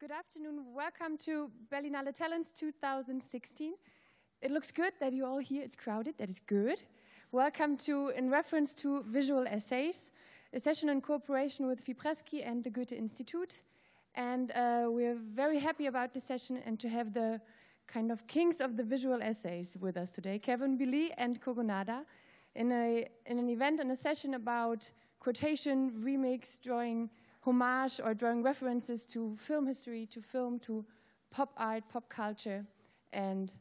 good afternoon. Welcome to Berlinale Talents 2016. It looks good that you're all here. It's crowded. That is good. Welcome to, in reference to visual essays, a session in cooperation with Fipresci and the Goethe Institute. And uh, we're very happy about this session and to have the kind of kings of the visual essays with us today, Kevin B. Lee and Kogonada, in, a, in an event and a session about quotation, remix, drawing homage or drawing references to film history, to film, to pop art, pop culture, and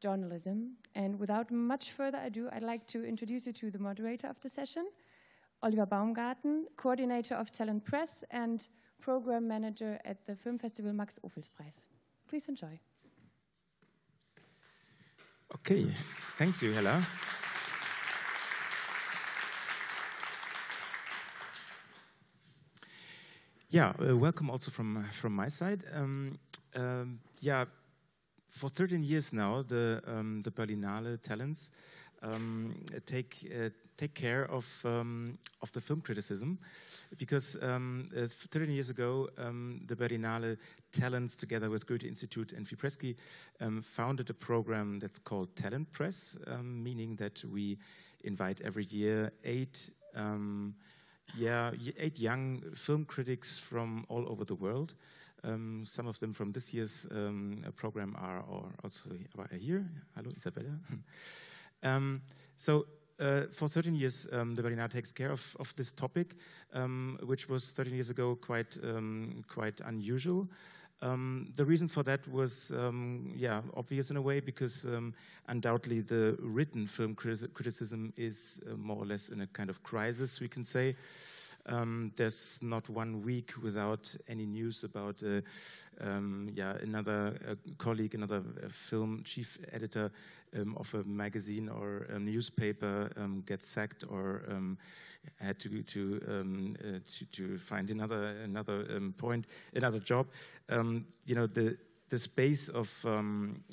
journalism. And without much further ado, I'd like to introduce you to the moderator of the session, Oliver Baumgarten, coordinator of Talent Press and program manager at the film festival Max Ophüls Preis. Please enjoy. Okay, thank you, Hella. Yeah, uh, welcome also from from my side. Um, um, yeah, for 13 years now, the um, the Berlinale talents um, take uh, take care of um, of the film criticism, because um, uh, 13 years ago, the Berlinale talents, together with Goethe Institute and Fipresci, founded a program that's called Talent Press, meaning that we invite every year eight yeah, eight young film critics from all over the world. Um, some of them from this year's um, program are also here. Hello, Isabella. um, so uh, for 13 years, um, the Berlinale takes care of, of this topic, um, which was 13 years ago quite um, quite unusual. Um, the reason for that was, um, yeah, obvious in a way because um, undoubtedly the written film criticism is uh, more or less in a kind of crisis, we can say. Um, there's not one week without any news about uh, um, yeah, another uh, colleague, another uh, film chief editor um, of a magazine or a newspaper um, gets sacked or um, had to to, um, uh, to, to find another another point, another job. you know the the space of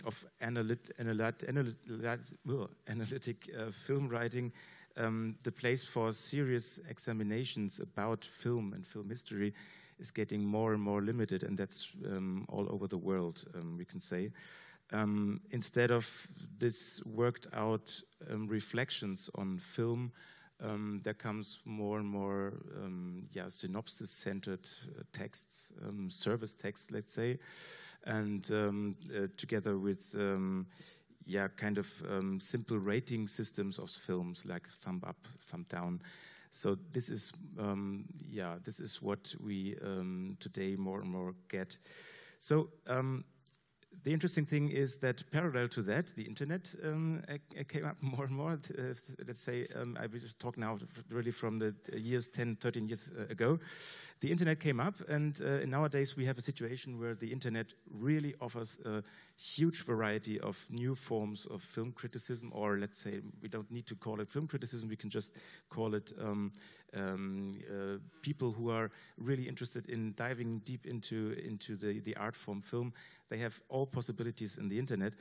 of analyt, analyt, analyt, analytic uh, film writing um, the place for serious examinations about film and film history is getting more and more limited, and that's um, all over the world, um, we can say. Um, instead of this worked out um, reflections on film, um, there comes more and more yeah, synopsis-centered uh, texts, service texts, let's say, and uh, together with yeah, kind of um, simple rating systems of films like thumb up, thumb down. So this is, um, yeah, this is what we um, today more and more get. So um, the interesting thing is that parallel to that, the internet um, came up more and more. Uh, let's say, um, I will just talk now really from the years 10, 13 years uh, ago. The internet came up, and uh, nowadays we have a situation where the internet really offers a huge variety of new forms of film criticism, or let's say, we don't need to call it film criticism, we can just call it um, um, uh, people who are really interested in diving deep into, into the, the art form film. They have all possibilities in the internet.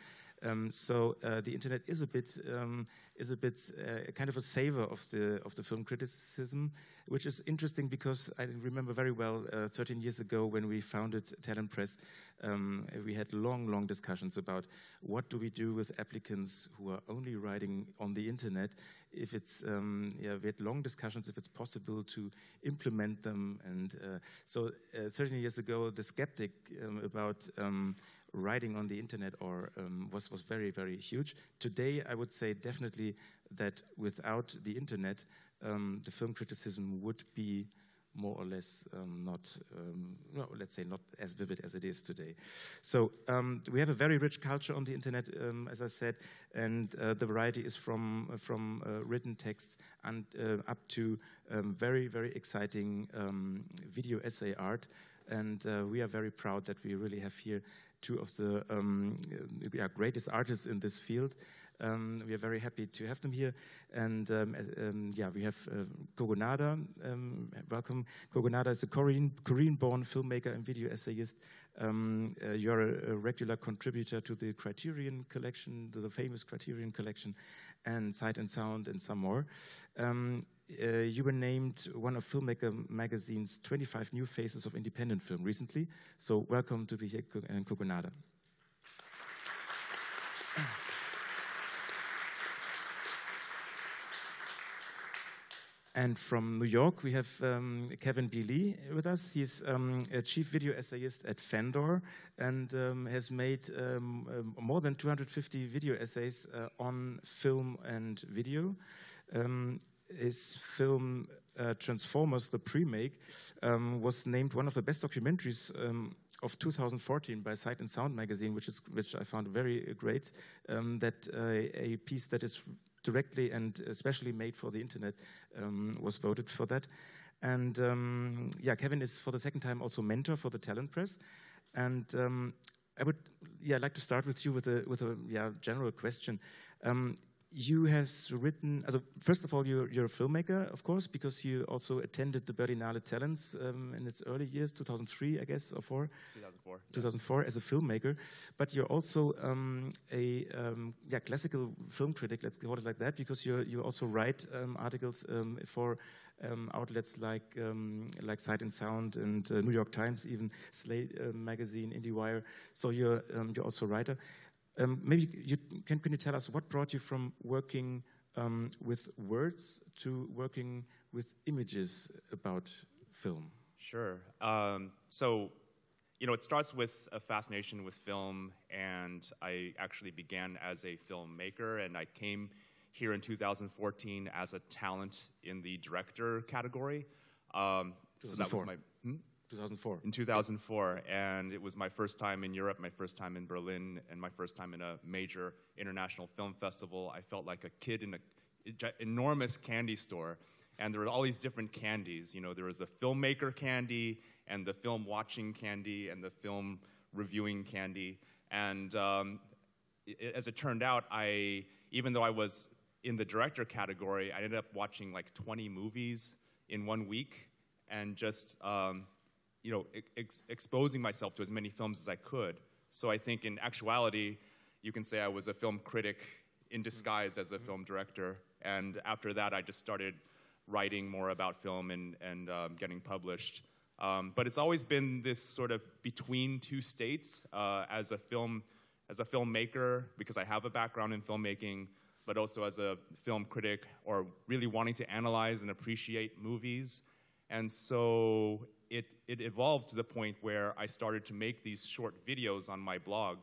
Um, so uh, the internet is a bit um, is a bit uh, kind of a saver of the of the film criticism, which is interesting because I remember very well uh, 13 years ago when we founded Talent Press, um, we had long, long discussions about what do we do with applicants who are only writing on the internet. If it's um, yeah, we had long discussions if it's possible to implement them, and uh, so uh, 13 years ago, the skeptic um, about um, writing on the internet or um, was, was very, very huge. Today, I would say definitely that without the internet, um, the film criticism would be more or less um, not, um, no, let's say, not as vivid as it is today. So um, we have a very rich culture on the internet, um, as I said, and uh, the variety is from uh, from uh, written text and uh, up to um, very very exciting um, video essay art. And uh, we are very proud that we really have here two of the um, greatest artists in this field. Um, we are very happy to have them here. And um, um, yeah, we have uh, Kogonada. Um, welcome. Kogonada is a Korean, Korean-born filmmaker and video essayist. Um, uh, you're a, a, regular contributor to the Criterion Collection, the famous Criterion Collection, and Sight and Sound, and some more. Uh, you were named one of Filmmaker Magazine's 25 New Faces of Independent Film recently. So welcome to be here, Kogonada. And from New York, we have um, Kevin B. Lee with us. He's um, a chief video essayist at Fandor and um, has made um, um, more than 250 video essays uh, on film and video. Um, his film uh, Transformers, the pre-make, was named one of the best documentaries of 2014 by Sight and Sound magazine, which, is, which I found very great. that uh, a piece that is directly and especially made for the internet um, was voted for that. And um, yeah, Kevin is for the second time also mentor for the Talent Press. And um, I would yeah like to start with you with a with a yeah general question. You have written, also, first of all, you're, you're, a filmmaker, of course, because you also attended the Berlinale Talents um, in its early years, 2003, I guess, or four? 2004. 2004, as a filmmaker. But you're also um, a um, yeah, classical film critic, let's call it like that, because you you also write um, articles um, for um, outlets like um, like Sight and Sound and uh, New York Times, even Slate uh, magazine, IndieWire. So you're um, you're also a writer. Um, maybe you, can, can you tell us what brought you from working um, with words to working with images about film? Sure. Um, so, you know, it starts with a fascination with film, and I actually began as a filmmaker, and I came here in 2014 as a talent in the director category. Um, so that was my. Hmm? 2004. In 2004, and it was my first time in Europe, my first time in Berlin, and my first time in a major international film festival. I felt like a kid in an enormous candy store, and there were all these different candies. You know, there was a filmmaker candy, and the film watching candy, and the film reviewing candy. And um, it, as it turned out, I, even though I was in the director category, I ended up watching like 20 movies in one week and just um, you know, ex exposing myself to as many films as I could. So I think in actuality, you can say I was a film critic in disguise as a mm-hmm. film director. And after that, I just started writing more about film and, and um, getting published. Um, but it's always been this sort of between two states uh, as a film, as a filmmaker, because I have a background in filmmaking, but also as a film critic or really wanting to analyze and appreciate movies. And so it, it evolved to the point where I started to make these short videos on my blog.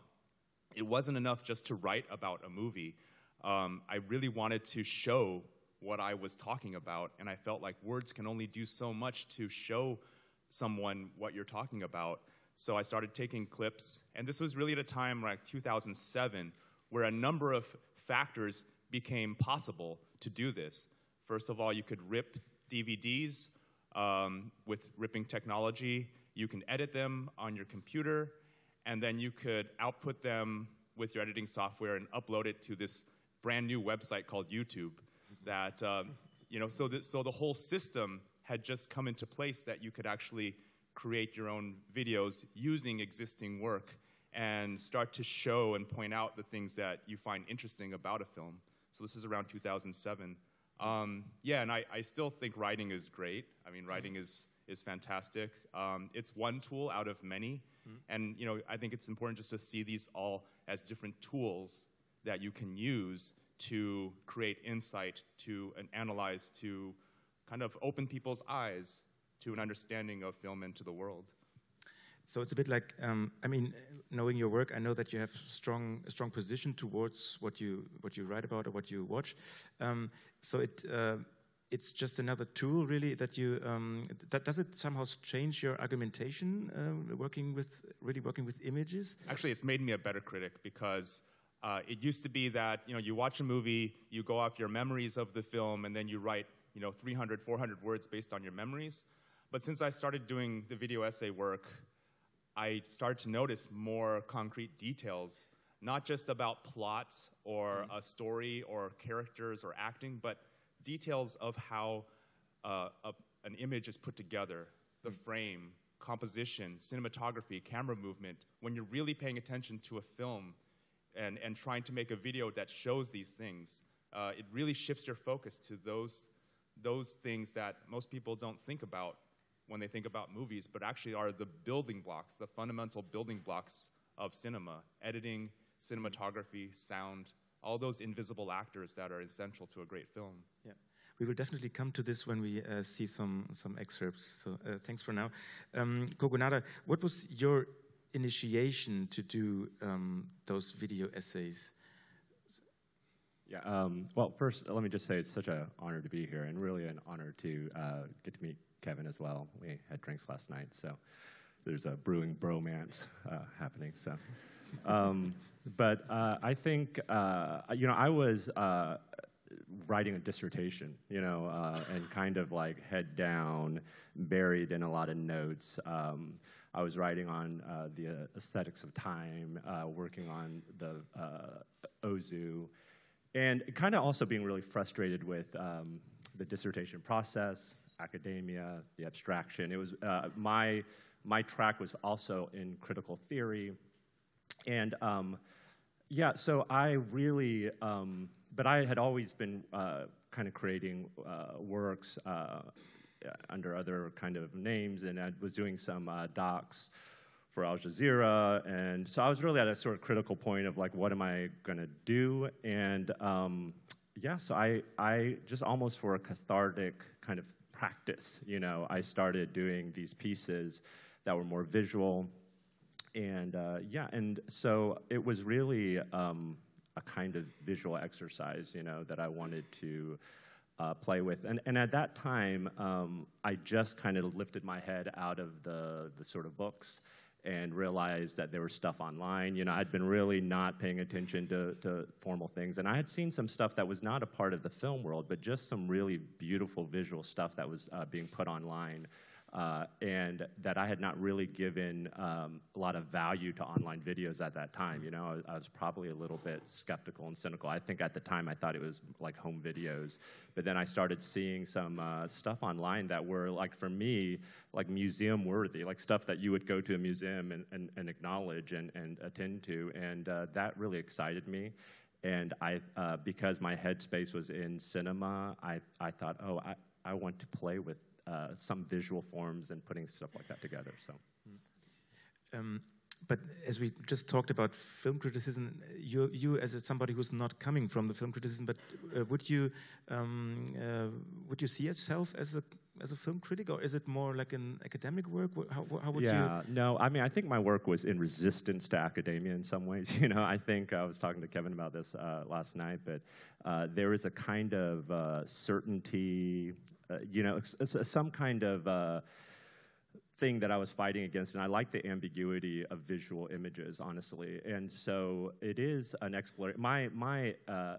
It wasn't enough just to write about a movie. Um, I really wanted to show what I was talking about, and I felt like words can only do so much to show someone what you're talking about. So I started taking clips, and this was really at a time like 2007 where a number of factors became possible to do this. First of all, you could rip DVDs um, with ripping technology. You can edit them on your computer, and then you could output them with your editing software and upload it to this brand new website called YouTube. That um, you know, so that so the whole system had just come into place that you could actually create your own videos using existing work and start to show and point out the things that you find interesting about a film. So this is around 2007. Um, yeah, and I, I still think writing is great. I mean, writing mm-hmm. is is fantastic. Um, it's one tool out of many, mm-hmm. and you know, I think it's important just to see these all as different tools that you can use to create insight, to and analyze, to kind of open people's eyes to an understanding of film and to the world. So it's a bit like, um, I mean, knowing your work, I know that you have strong, a strong position towards what you what you write about or what you watch. Um, so it uh, it's just another tool, really. That you um, that does it somehow change your argumentation, uh, working with really working with images. Actually, it's made me a better critic because. Uh, it used to be that you know you watch a movie, you go off your memories of the film, and then you write you know 300, 400 words based on your memories. But since I started doing the video essay work, I started to notice more concrete details, not just about plot or mm. a story or characters or acting, but details of how uh, a, an image is put together, the mm. frame, composition, cinematography, camera movement. When you're really paying attention to a film and, and trying to make a video that shows these things, uh, it really shifts your focus to those, those things that most people don't think about when they think about movies, but actually are the building blocks, the fundamental building blocks of cinema editing, cinematography, sound, all those invisible actors that are essential to a great film. Yeah. We will definitely come to this when we uh, see some, some excerpts. So uh, thanks for now. Um, Kogonada, what was your initiation to do um, those video essays? Yeah, um, well, first, let me just say it's such an honor to be here and really an honor to uh, get to meet Kevin as well. We had drinks last night, so there's a brewing bromance uh, happening. So, um, but uh, I think uh, you know I was uh, writing a dissertation, you know, uh, and kind of like head down, buried in a lot of notes. Um, I was writing on uh, the aesthetics of time, working on the Ozu, and kind of also being really frustrated with um, the dissertation process, academia, the abstraction. It was uh, my my track was also in critical theory, and um, yeah, so I really, um, but I had always been uh, kind of creating uh, works uh, under other kind of names, and I was doing some uh, docs for Al Jazeera, and so I was really at a sort of critical point of like, what am I going to do? And um, yeah, so I, I just almost for a cathartic kind of practice. You know, I started doing these pieces that were more visual, and uh, yeah, and so it was really um, a kind of visual exercise, you know, that I wanted to. Uh, play with. And, and at that time, um, I just kind of lifted my head out of the, the sort of books and realized that there was stuff online. You know, I'd been really not paying attention to, to formal things, and I had seen some stuff that was not a part of the film world, but just some really beautiful visual stuff that was uh, being put online uh, and that I had not really given um, a lot of value to online videos at that time. You know, I, I, was probably a little bit skeptical and cynical. I think at the time I thought it was like home videos, but then I started seeing some uh, stuff online that were like for me like museum worthy, like stuff that you would go to a museum and, and, and acknowledge and, and attend to, and uh, that really excited me and I, uh, because my headspace was in cinema, I, I thought, oh, I, I want to play with uh, some visual forms and putting stuff like that together. So. Um, but as we just talked about film criticism, you, you as somebody who's not coming from the film criticism, but uh, would you um, uh, would you see yourself as a as a film critic, or is it more like an academic work? How, how would yeah, you? Yeah, no. I mean, I think my work was in resistance to academia in some ways. You know, I think I was talking to Kevin about this uh, last night, but uh, there is a kind of uh, certainty uh, you know, some kind of uh, thing that I was fighting against, and I like the ambiguity of visual images, honestly. And so it is an exploration. My my uh,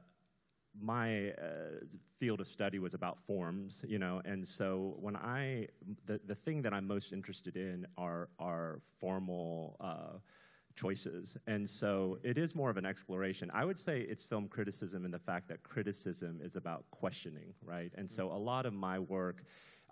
my uh, field of study was about forms, you know, and so when I the the thing that I'm most interested in are are formal. Choices. And so it is more of an exploration. I would say it's film criticism in the fact that criticism is about questioning, right? And so a lot of my work,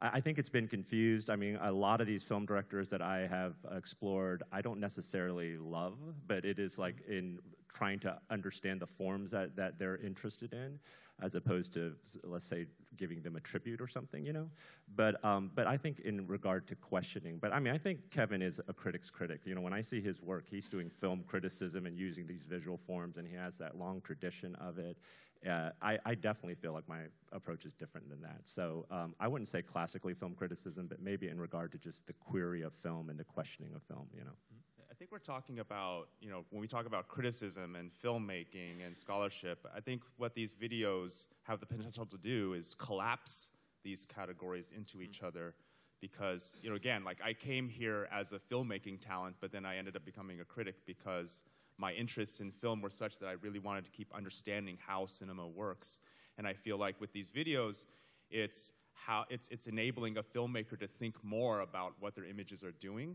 I think it's been confused. I mean, a lot of these film directors that I have explored, I don't necessarily love, but it is like in trying to understand the forms that, that they're interested in as opposed to, let's say, giving them a tribute or something, you know? But, um, but I think in regard to questioning, but I mean, I think Kevin is a critic's critic. You know, when I see his work, he's doing film criticism and using these visual forms, and he has that long tradition of it. Uh, I, I, definitely feel like my approach is different than that. So um, I wouldn't say classically film criticism, but maybe in regard to just the query of film and the questioning of film, you know? I think we're talking about, you know, when we talk about criticism and filmmaking and scholarship, I think what these videos have the potential to do is collapse these categories into each mm-hmm. other because, you know, again, like I came here as a filmmaking talent, but then I ended up becoming a critic because my interests in film were such that I really wanted to keep understanding how cinema works. And I feel like with these videos, it's how it's, it's enabling a filmmaker to think more about what their images are doing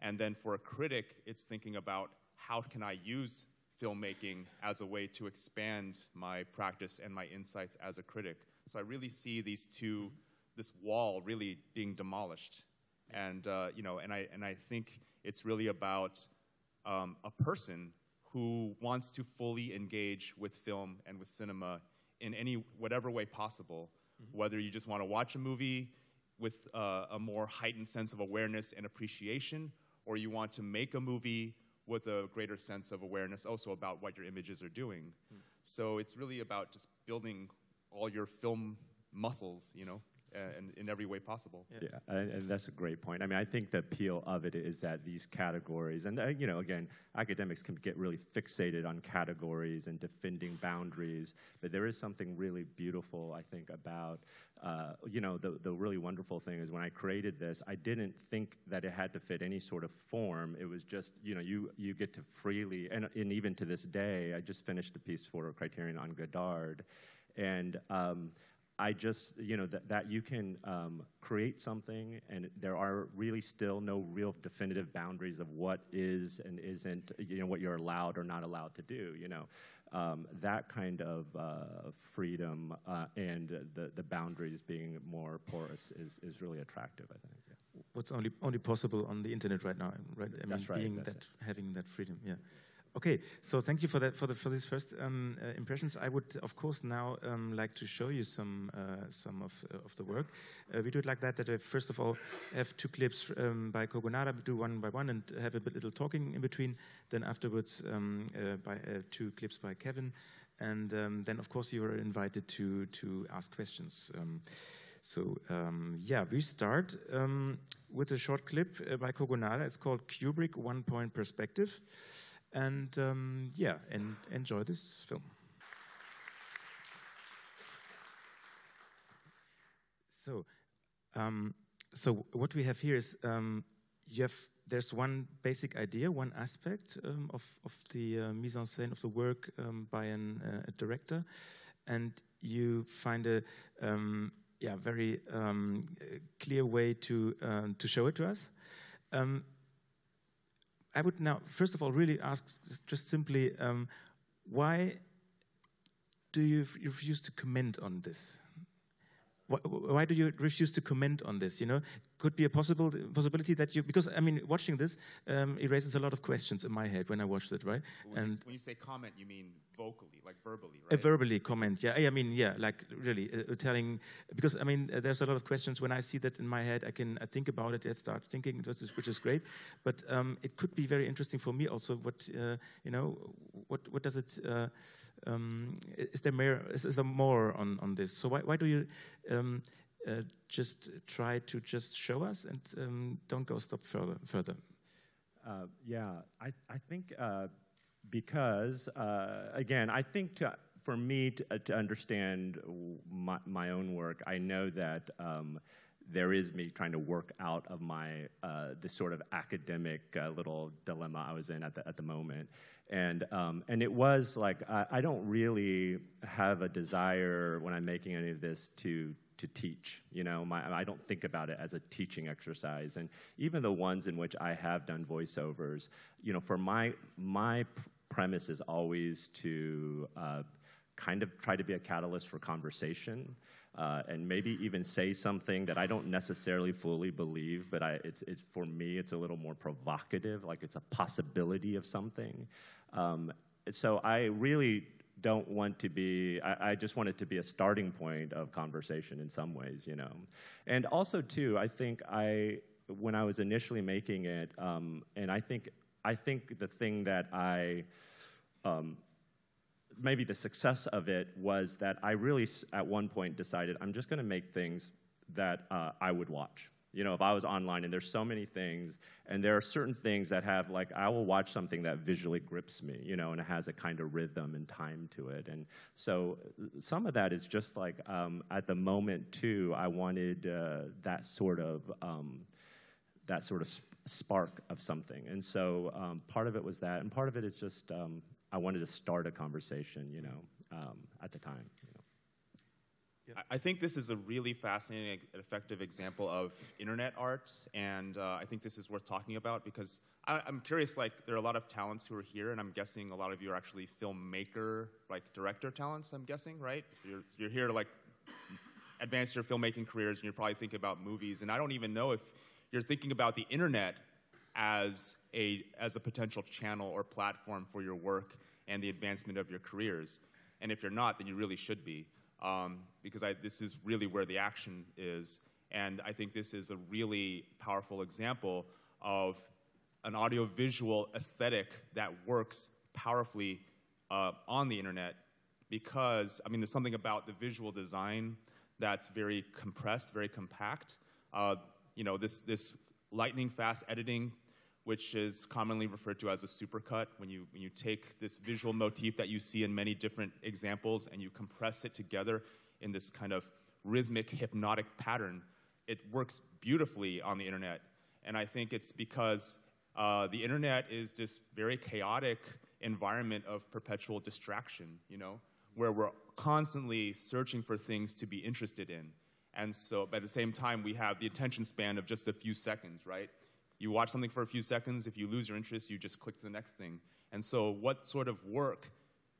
And then for a critic, it's thinking about how can I use filmmaking as a way to expand my practice and my insights as a critic. So I really see these two, this wall really being demolished. And, uh, you know, and I, and I think it's really about um, a person who wants to fully engage with film and with cinema in any, whatever way possible. Mm-hmm. Whether you just want to watch a movie with uh, a more heightened sense of awareness and appreciation, or you want to make a movie with a greater sense of awareness also about what your images are doing. Mm. So it's really about just building all your film muscles, you know, and in every way possible. Yeah, yeah and, and, that's a great point. I mean, I think the appeal of it is that these categories, and uh, you know, again, academics can get really fixated on categories and defending boundaries, but there is something really beautiful, I think, about, uh, you know, the, the really wonderful thing is when I created this, I didn't think that it had to fit any sort of form. It was just, you know, you, you get to freely, and, and even to this day, I just finished a piece for Criterion on Godard, and um, I just, you know, that, that you can um, create something and there are really still no real definitive boundaries of what is and isn't, you know, what you're allowed or not allowed to do, you know. Um, that kind of uh, freedom uh, and the, the boundaries being more porous is, is really attractive, I think. Yeah. What's only, only possible on the internet right now, right? I That's mean, right, being that, it. having that freedom, yeah. Okay, so thank you for that for the for these first um, uh, impressions. I would, of course, now um, like to show you some uh, some of uh, of the work. Uh, we do it like that. That I first of all have two clips um, by Kogonada, do one by one, and have a bit little talking in between. Then afterwards, um, uh, by uh, two clips by Kevin, and um, then of course you are invited to to ask questions. Um, so yeah, we start with a short clip by Kogonada. It's called Kubrick One Point Perspective. And um, yeah, and enjoy this film. So, um, so what we have here is um, you have there's one basic idea, one aspect um, of of the uh, mise en scène of the work um, by an, uh, a director, and you find a um, yeah very clear way to to show it to us. I would now, first of all, really ask just simply, um, why do you refuse to comment on this? Why do you refuse to comment on this? You know, could be a possible possibility that you because I mean, watching this um, raises a lot of questions in my head when I watched it, right? When and you, when you say comment, you mean vocally, like verbally, right? A verbally comment, yeah. I mean, yeah, like really uh, telling because I mean, uh, there's a lot of questions when I see that in my head. I can I think about it, I start thinking, which is, which is great. But um, it could be very interesting for me also. What uh, you know, what what does it? Uh, um, is there more? Is, is, there more on, on this? So why, why do you um, uh, just try to just show us and um, don't go stop further? Further. Uh, yeah, I I think uh, because uh, again, I think to, for me to, to understand my, my, own work, I know that. There is me trying to work out of my uh, this sort of academic uh, little dilemma I was in at the at the moment, and um, and it was like I, I, don't really have a desire when I'm making any of this to to teach. You know, my, I don't think about it as a teaching exercise, and even the ones in which I have done voiceovers, you know, for my my premise is always to uh, kind of try to be a catalyst for conversation uh, and maybe even say something that I don't necessarily fully believe, but I, it's, it's, for me, it's a little more provocative, like it's a possibility of something. Um, so I really don't want to be, I, I, just want it to be a starting point of conversation in some ways, you know. And also, too, I think I, when I was initially making it, um, and I think, I think the thing that I, um, maybe the success of it was that I really, at one point, decided I'm just going to make things that uh, I would watch. You know, if I was online and there's so many things, and there are certain things that have, like, I will watch something that visually grips me, you know, and it has a kind of rhythm and time to it. And so some of that is just like, um, at the moment, too, I wanted uh, that sort of, um, that sort of spark of something. And so um, part of it was that, and part of it is just, um, I wanted to start a conversation, you know, um, at the time. You know. I think this is a really fascinating effective example of internet art, and uh, I think this is worth talking about because I, am curious. Like, there are a lot of talents who are here, and I'm guessing a lot of you are actually filmmaker, like director talents. I'm guessing, right? So you're, you're here to like advance your filmmaking careers, and you're probably thinking about movies. And I don't even know if you're thinking about the internet as a as a potential channel or platform for your work and the advancement of your careers. And if you're not, then you really should be um, because I, this is really where the action is. And I think this is a really powerful example of an audiovisual aesthetic that works powerfully uh, on the internet because, I mean, there's something about the visual design that's very compressed, very compact. Uh, you know, this, this lightning fast editing which is commonly referred to as a supercut, when you, when you take this visual motif that you see in many different examples and you compress it together in this kind of rhythmic, hypnotic pattern, it works beautifully on the internet. And I think it's because uh, the internet is this very chaotic environment of perpetual distraction, you know, where we're constantly searching for things to be interested in. And so, at the same time, we have the attention span of just a few seconds, right? You watch something for a few seconds. If you lose your interest, you just click to the next thing. And so, what sort of work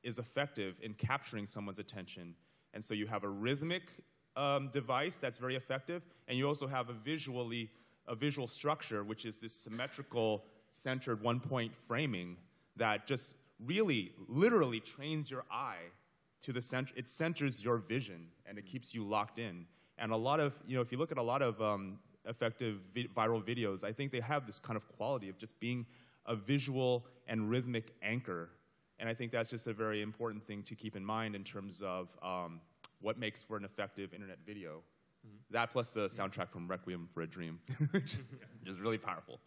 is effective in capturing someone's attention? And so, you have a rhythmic um, device that's very effective, and you also have a visually a visual structure, which is this symmetrical, centered one-point framing that just really, literally trains your eye to the center. It centers your vision, and it keeps you locked in. And a lot of, you know, if you look at a lot of um, effective vi viral videos, I think they have this kind of quality of just being a visual and rhythmic anchor. And I think that's just a very important thing to keep in mind in terms of um, what makes for an effective internet video. Mm -hmm. That plus the soundtrack from Requiem for a Dream, which is just really powerful.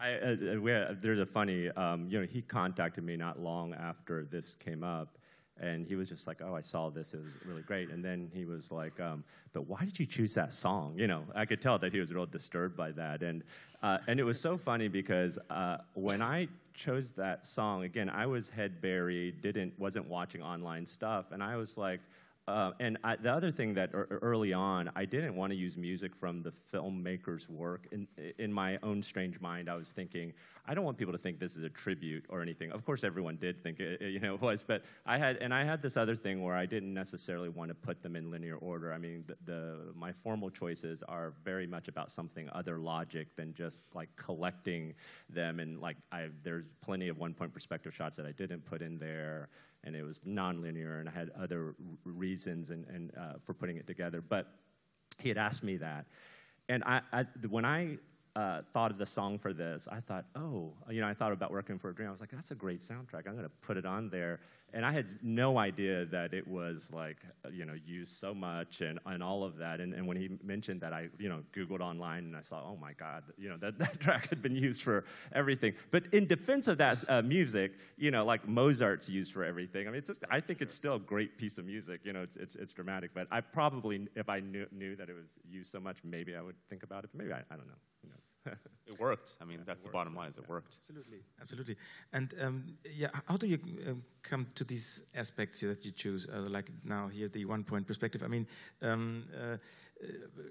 I, uh, uh there's a funny, um, you know, he contacted me not long after this came up, and he was just like, "Oh, I saw this; it was really great." And then he was like, um, "But why did you choose that song?" You know, I could tell that he was real disturbed by that, and uh, and it was so funny because uh, when I chose that song again, I was head buried, didn't wasn't watching online stuff, and I was like, uh, and I, the other thing that early on, I didn't want to use music from the filmmaker's work. In, in my own strange mind, I was thinking, I don't want people to think this is a tribute or anything. Of course, everyone did think it, you know, it was, but I had, and I had this other thing where I didn't necessarily want to put them in linear order. I mean, the, the my formal choices are very much about something other logic than just like collecting them. And like, I, there's plenty of one-point perspective shots that I didn't put in there and it was nonlinear, and I had other reasons and, and uh, for putting it together. But he had asked me that, and I, I when I uh, thought of the song for this, I thought, oh, you know, I thought about Requiem for a Dream. I was like, that's a great soundtrack. I'm going to put it on there and I had no idea that it was like, you know, used so much and, and all of that. And, and when he mentioned that, I, you know, Googled online and I saw, oh my God, you know, that, that track had been used for everything. But in defense of that uh, music, you know, like Mozart's used for everything. I mean, it's just, I think it's still a great piece of music. You know, it's, it's, it's dramatic. But I probably, if I knew, knew that it was used so much, maybe I would think about it. Maybe I, I don't know. Who knows? It worked. I mean, yeah, that's the bottom line is it worked. Absolutely, absolutely. And um, yeah, how do you um, come to these aspects that you choose? Uh, like now here, the one-point perspective. I mean, um, uh,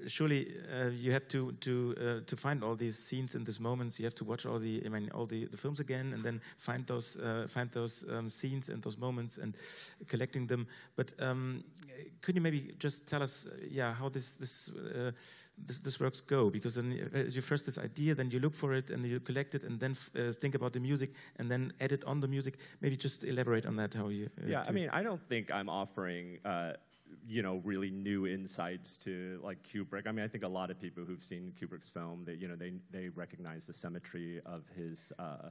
surely uh, you have to to uh, to find all these scenes and these moments. You have to watch all the I mean all the, the films again, and then find those uh, find those um, scenes and those moments and collecting them. But um, could you maybe just tell us, uh, yeah, how this this this, this works go because then uh, you first this idea then you look for it and you collect it and then uh, think about the music and then edit on the music. Maybe just elaborate on that how you uh, yeah i mean i don't think i'm offering uh, you know really new insights to like kubrick. I mean i think a lot of people who've seen kubrick's film that you know they they recognize the symmetry of his uh,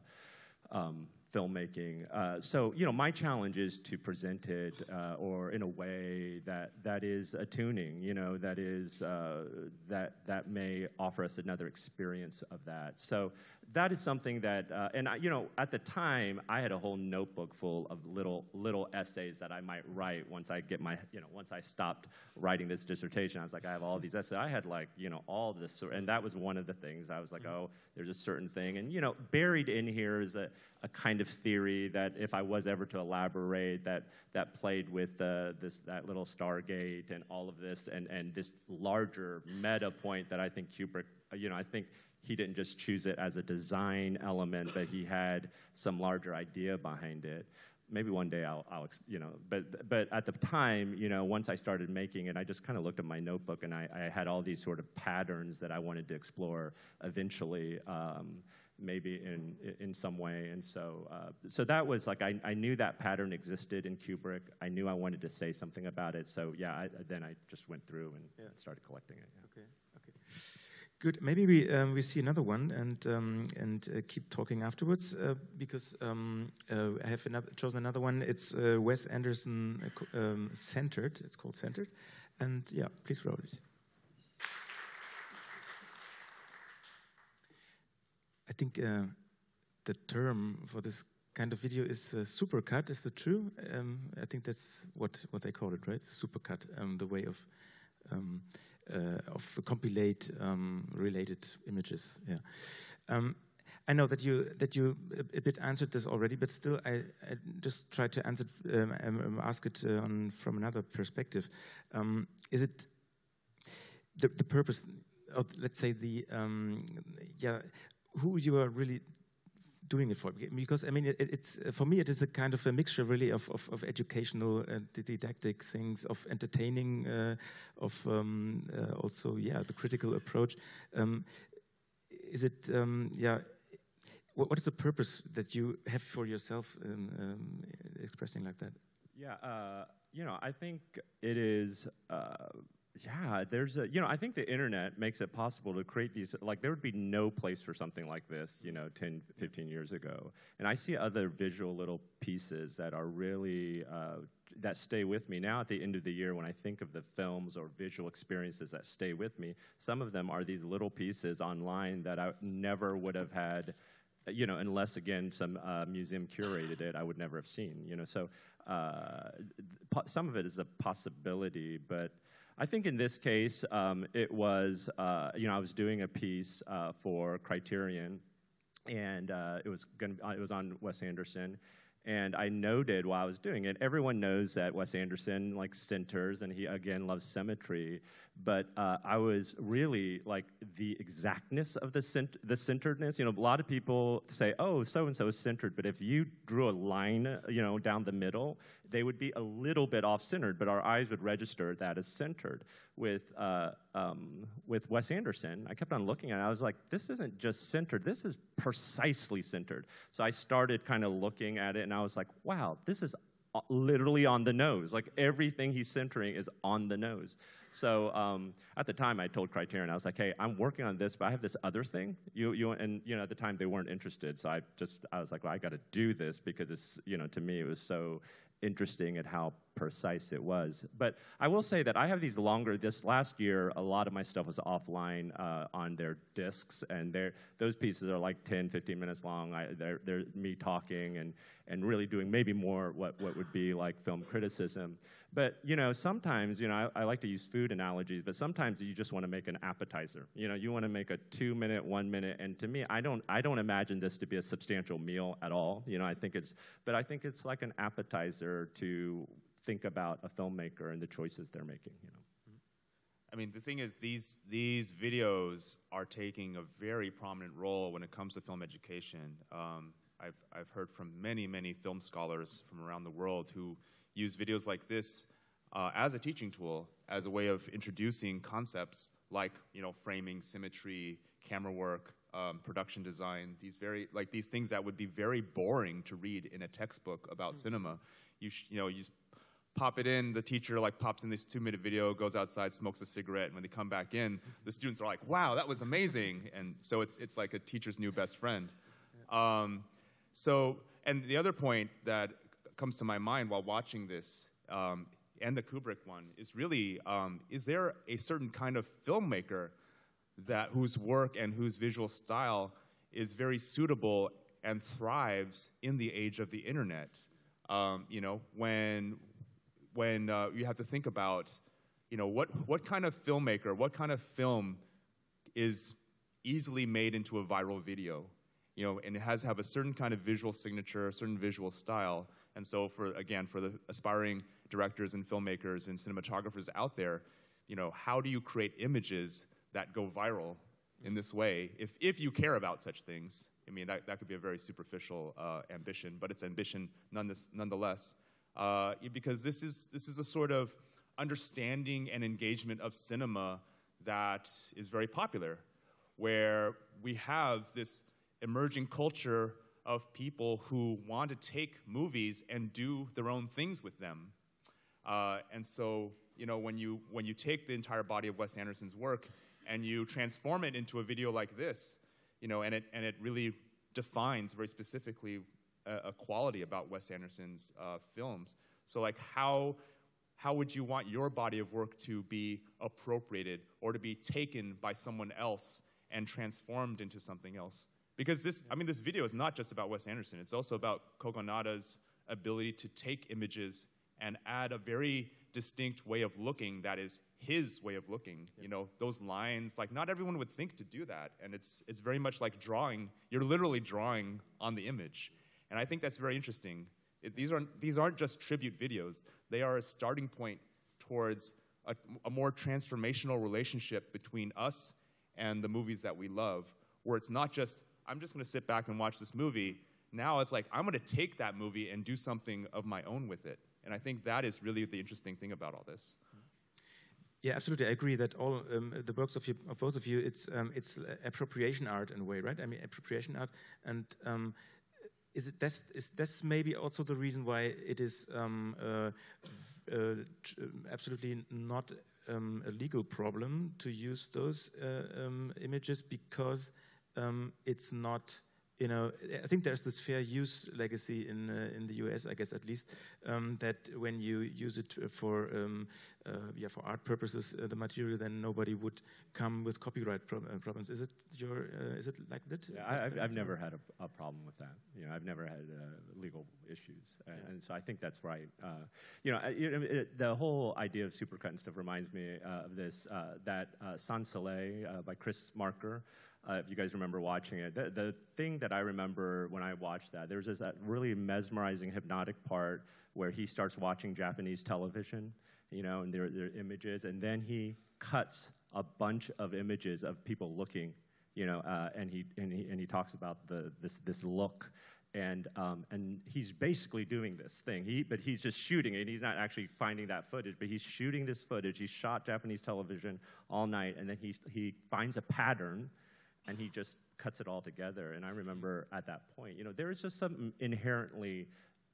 um, filmmaking. Uh, so, you know, my challenge is to present it uh, or in a way that that is attuning, you know, that is uh, that that may offer us another experience of that. So, that is something that, uh, and I, you know, at the time, I had a whole notebook full of little little essays that I might write once I get my, you know, once I stopped writing this dissertation. I was like, I have all these essays. I had like, you know, all this, and that was one of the things. I was like, mm-hmm. oh, there's a certain thing, and you know, buried in here is a, a kind of theory that if I was ever to elaborate, that that played with uh, this that little Stargate and all of this, and and this larger meta point that I think Kubrick, uh, you know, I think he didn't just choose it as a design element, but he had some larger idea behind it maybe one day I'll, I'll, you know, but, but at the time, you know, once I started making it, I just kind of looked at my notebook and I, I, had all these sort of patterns that I wanted to explore eventually, um, maybe in, in some way. And so, uh, so that was like, I, I knew that pattern existed in Kubrick. I knew I wanted to say something about it. So yeah, I, then I just went through and yeah. started collecting it. Yeah. Okay, okay. Good. Maybe we um, we see another one and um, and uh, keep talking afterwards uh, because um, uh, I have another, chosen another one. It's uh, Wes Anderson uh, um, centered. It's called centered, and yeah, please roll it. I think uh, the term for this kind of video is supercut. Is that true? Um, I think that's what what they call it, right? Supercut. Um, the way of uh, of compilate um, related images. Yeah. Um, I know that you that you a, a, bit answered this already, but still, I, I just try to answer um, um, ask it uh, on, from another perspective. Um, is it the, the purpose of, let's say, the um, yeah, who you are really doing it for? Because I mean, it, it's for me, it is a kind of a mixture, really, of of, of educational and didactic things, of entertaining, uh, of um, uh, also, yeah, the critical approach. Um, is it, um, yeah? What, what is the purpose that you have for yourself in um, expressing like that? Yeah, uh, you know, I think it is uh, yeah, there's a, you know, I think the internet makes it possible to create these, like, there would be no place for something like this, you know, 10, 15 years ago. And I see other visual little pieces that are really, uh, that stay with me. Now, at the end of the year, when I think of the films or visual experiences that stay with me, some of them are these little pieces online that I never would have had you know, unless again some uh, museum curated it, I would never have seen. You know, so uh, some of it is a possibility, but I think in this case, um, it was, uh, you know, I was doing a piece uh, for Criterion, and uh, it was gonna, uh, it was on Wes Anderson, and I noted while I was doing it, everyone knows that Wes Anderson like centers, and he again loves symmetry. But uh, I was really like the exactness of the cent- the centeredness. You know, a lot of people say, "Oh, so and so is centered," but if you drew a line, you know, down the middle, they would be a little bit off centered, but our eyes would register that as centered. With, uh, um, with Wes Anderson, I kept on looking at it. I was like, this isn't just centered, this is precisely centered. So I started kind of looking at it and I was like, wow, this is literally on the nose. Like everything he's centering is on the nose. So um, at the time, I told Criterion, I was like, "Hey, I'm working on this, but I have this other thing." You, you, and you know, at the time they weren't interested. So I just, I was like, "Well, I got to do this because it's, you know, to me it was so interesting at how precise it was. But I will say that I have these longer. This last year, a lot of my stuff was offline uh, on their discs, and those pieces are like 10, 15 minutes long. I, they're, they're me talking and, and really doing maybe more what, what would be like film criticism. But you know, sometimes you know I, I, like to use food analogies, but sometimes you just want to make an appetizer. You know, you want to make a two-minute, one-minute, and to me, I don't I don't imagine this to be a substantial meal at all. You know, I think it's, but I think it's like an appetizer to think about a filmmaker and the choices they're making. You know. I mean, the thing is, these these videos are taking a very prominent role when it comes to film education. Um, I've I've heard from many many film scholars from around the world who use videos like this uh, as a teaching tool, as a way of introducing concepts like you know framing, symmetry, camera work, um, production design. These very like these things that would be very boring to read in a textbook about mm-hmm. cinema. You you know you pop it in. The teacher like pops in this two-minute video, goes outside, smokes a cigarette, and when they come back in, the students are like, "Wow, that was amazing!" And so it's it's like a teacher's new best friend. Um, so, and the other point that comes to my mind while watching this um, and the Kubrick one is really um, is there a certain kind of filmmaker that whose work and whose visual style is very suitable and thrives in the age of the internet? Um, you know, when when uh, you have to think about, you know, what what kind of filmmaker, what kind of film is easily made into a viral video? you know, and it has to have a certain kind of visual signature, a certain visual style. And so, for again, for the aspiring directors and filmmakers and cinematographers out there, you know, how do you create images that go viral in this way? If if you care about such things, I mean, that, that could be a very superficial uh, ambition, but it's ambition nonetheless, uh, because this is this is a sort of understanding and engagement of cinema that is very popular, where we have this emerging culture of people who want to take movies and do their own things with them. Uh, and so, you know, when you, when you take the entire body of Wes Anderson's work and you transform it into a video like this, you know, and it, and it really defines very specifically a, a quality about Wes Anderson's uh, films. So, like, how, how would you want your body of work to be appropriated or to be taken by someone else and transformed into something else? Because this, I mean, this video is not just about Wes Anderson. It's also about Kogonada's ability to take images and add a very distinct way of looking that is his way of looking. You know, those lines, like not everyone would think to do that. And it's, it's very much like drawing. You're literally drawing on the image. And I think that's very interesting. It, these, aren't, these aren't just tribute videos. They are a starting point towards a, a more transformational relationship between us and the movies that we love, where it's not just, I'm just going to sit back and watch this movie. Now it's like, I'm going to take that movie and do something of my own with it. And I think that is really the interesting thing about all this. Yeah, absolutely. I agree that all um, the works of, you, of, both of you, it's um, it's appropriation art in a way, right? I mean, appropriation art, and um, is it this is this maybe also the reason why it is um, uh, uh, absolutely not um, a legal problem to use those uh, um, images because it's not you know, I think there's this fair use legacy in uh, in the US, I guess at least, um, that when you use it for um, uh, yeah for art purposes, uh, the material, then nobody would come with copyright pro uh, problems. Is it your uh, is it like that? Yeah, I, have I've never had a, a, problem with that. You know, I've never had uh, legal issues, yeah. and so I think that's right. you know, it, it, the whole idea of supercut and stuff reminds me of this that Sans Soleil by Chris Marker uh, if you guys remember watching it. The, the, thing that I remember when I watched that, there's this that really mesmerizing, hypnotic part where he starts watching Japanese television, you know, and there, are images, and then he cuts a bunch of images of people looking, you know, uh, and, he, and, he, and he talks about the, this, this look and um, and he's basically doing this thing. He, but he's just shooting it. He's not actually finding that footage, but he's shooting this footage. He shot Japanese television all night, and then he he finds a pattern and he just cuts it all together. And I remember at that point, you know, there is just something inherently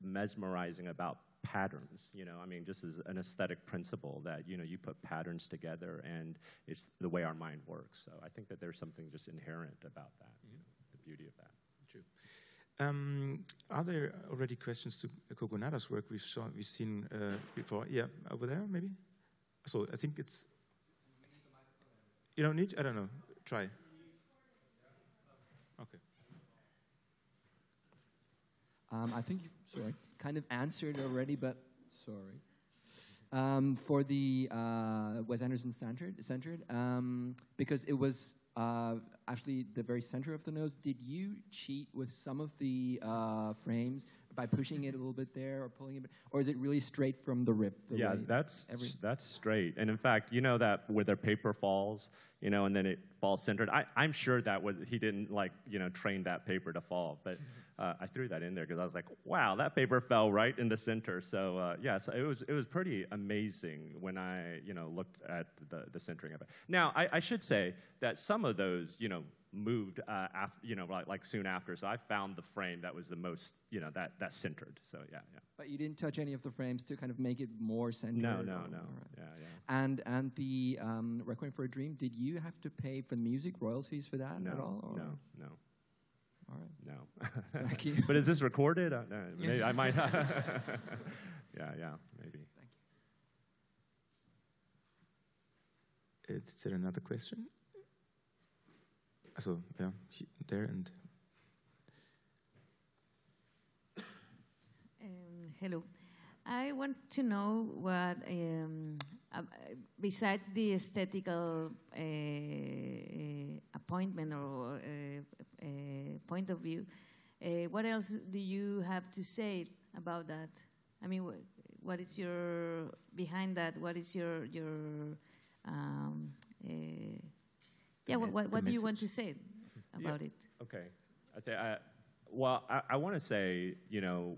mesmerizing about patterns you know i mean just as an aesthetic principle that you know you put patterns together and it's the way our mind works so i think that there's something just inherent about that you know, the beauty of that true um, are there already questions to Kogonada's work we've, shown, we've seen uh, before? Yeah, over there, maybe? So I think it's. You don't need? I don't know. Try. Okay. Um, I think you've sorry, kind of answered already, but sorry. Um, for the uh, Wes Anderson centered, centered um, because it was uh, actually the very center of the nose. Did you cheat with some of the uh, frames by pushing it a little bit there or pulling it, or is it really straight from the rip? The yeah, that's every that's straight. And in fact, you know that where the paper falls, you know, and then it falls centered. I, I'm sure that was he didn't like you know train that paper to fall, but uh, I threw that in there because I was like, wow, that paper fell right in the center. So uh, yeah, so it was it was pretty amazing when I you know looked at the the centering of it. Now I, I should say that some of those you know moved uh, after, you know, like, like, soon after. So I found the frame that was the most, you know, that, that centered. So yeah, yeah. But you didn't touch any of the frames to kind of make it more centered? No, no, no. Right. Yeah, yeah. And, and the um, Requiem for a Dream, did you have to pay for the music royalties for that no, at all? Or? No, no. All right. No. Thank you. but is this recorded? Uh, no, yeah. I might. Have Yeah, yeah, maybe. Thank you. Is there another question? So, yeah, there and. Um, hello. I want to know what, um, uh, besides the aesthetical uh, uh, appointment or uh, uh, point of view. Uh, what else do you have to say about that? I mean, wh- what is your behind that? What is your your um, uh, yeah? What, what, what do you want to say about it? Okay. I th- I, well, I, I want to say, you know,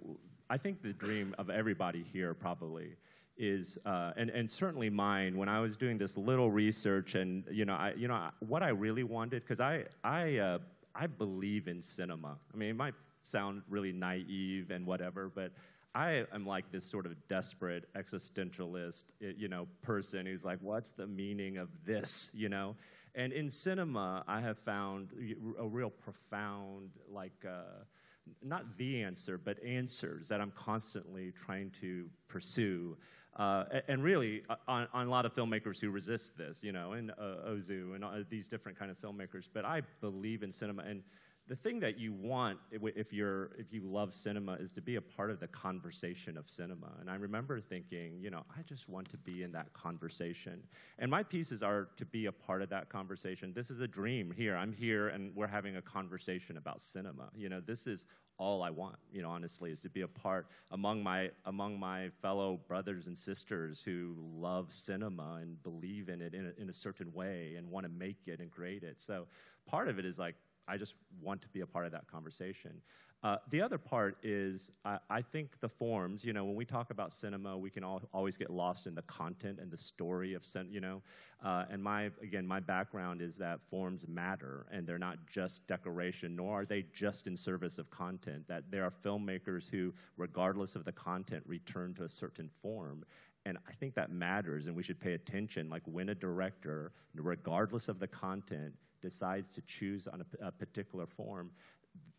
I think the dream of everybody here probably is, uh, and, and certainly mine, when I was doing this little research and, you know, I, you know what I really wanted, because I, I, uh, I believe in cinema. I mean, it might sound really naive and whatever, but I am like this sort of desperate existentialist, you know, person who's like, what's the meaning of this, you know? And in cinema, I have found a real profound, like, uh, not the answer, but answers that I'm constantly trying to pursue. Uh, and really, uh, on, on a lot of filmmakers who resist this, you know, and uh, Ozu and uh, these different kind of filmmakers. But I believe in cinema, and the thing that you want if you're if you love cinema is to be a part of the conversation of cinema. And I remember thinking, you know, I just want to be in that conversation. And my pieces are to be a part of that conversation. This is a dream here. I'm here and we're having a conversation about cinema. You know, this is all I want, you know, honestly, is to be a part among my among my fellow brothers and sisters who love cinema and believe in it in a, in a certain way and want to make it and create it. So part of it is like I just want to be a part of that conversation. Uh, the other part is I, I think the forms. You know, when we talk about cinema, we can all, always get lost in the content and the story of. You know, uh, and my again, my background is that forms matter, and they're not just decoration, nor are they just in service of content. That there are filmmakers who, regardless of the content, return to a certain form. And I think that matters, and we should pay attention. Like when a director, regardless of the content, decides to choose on a particular form,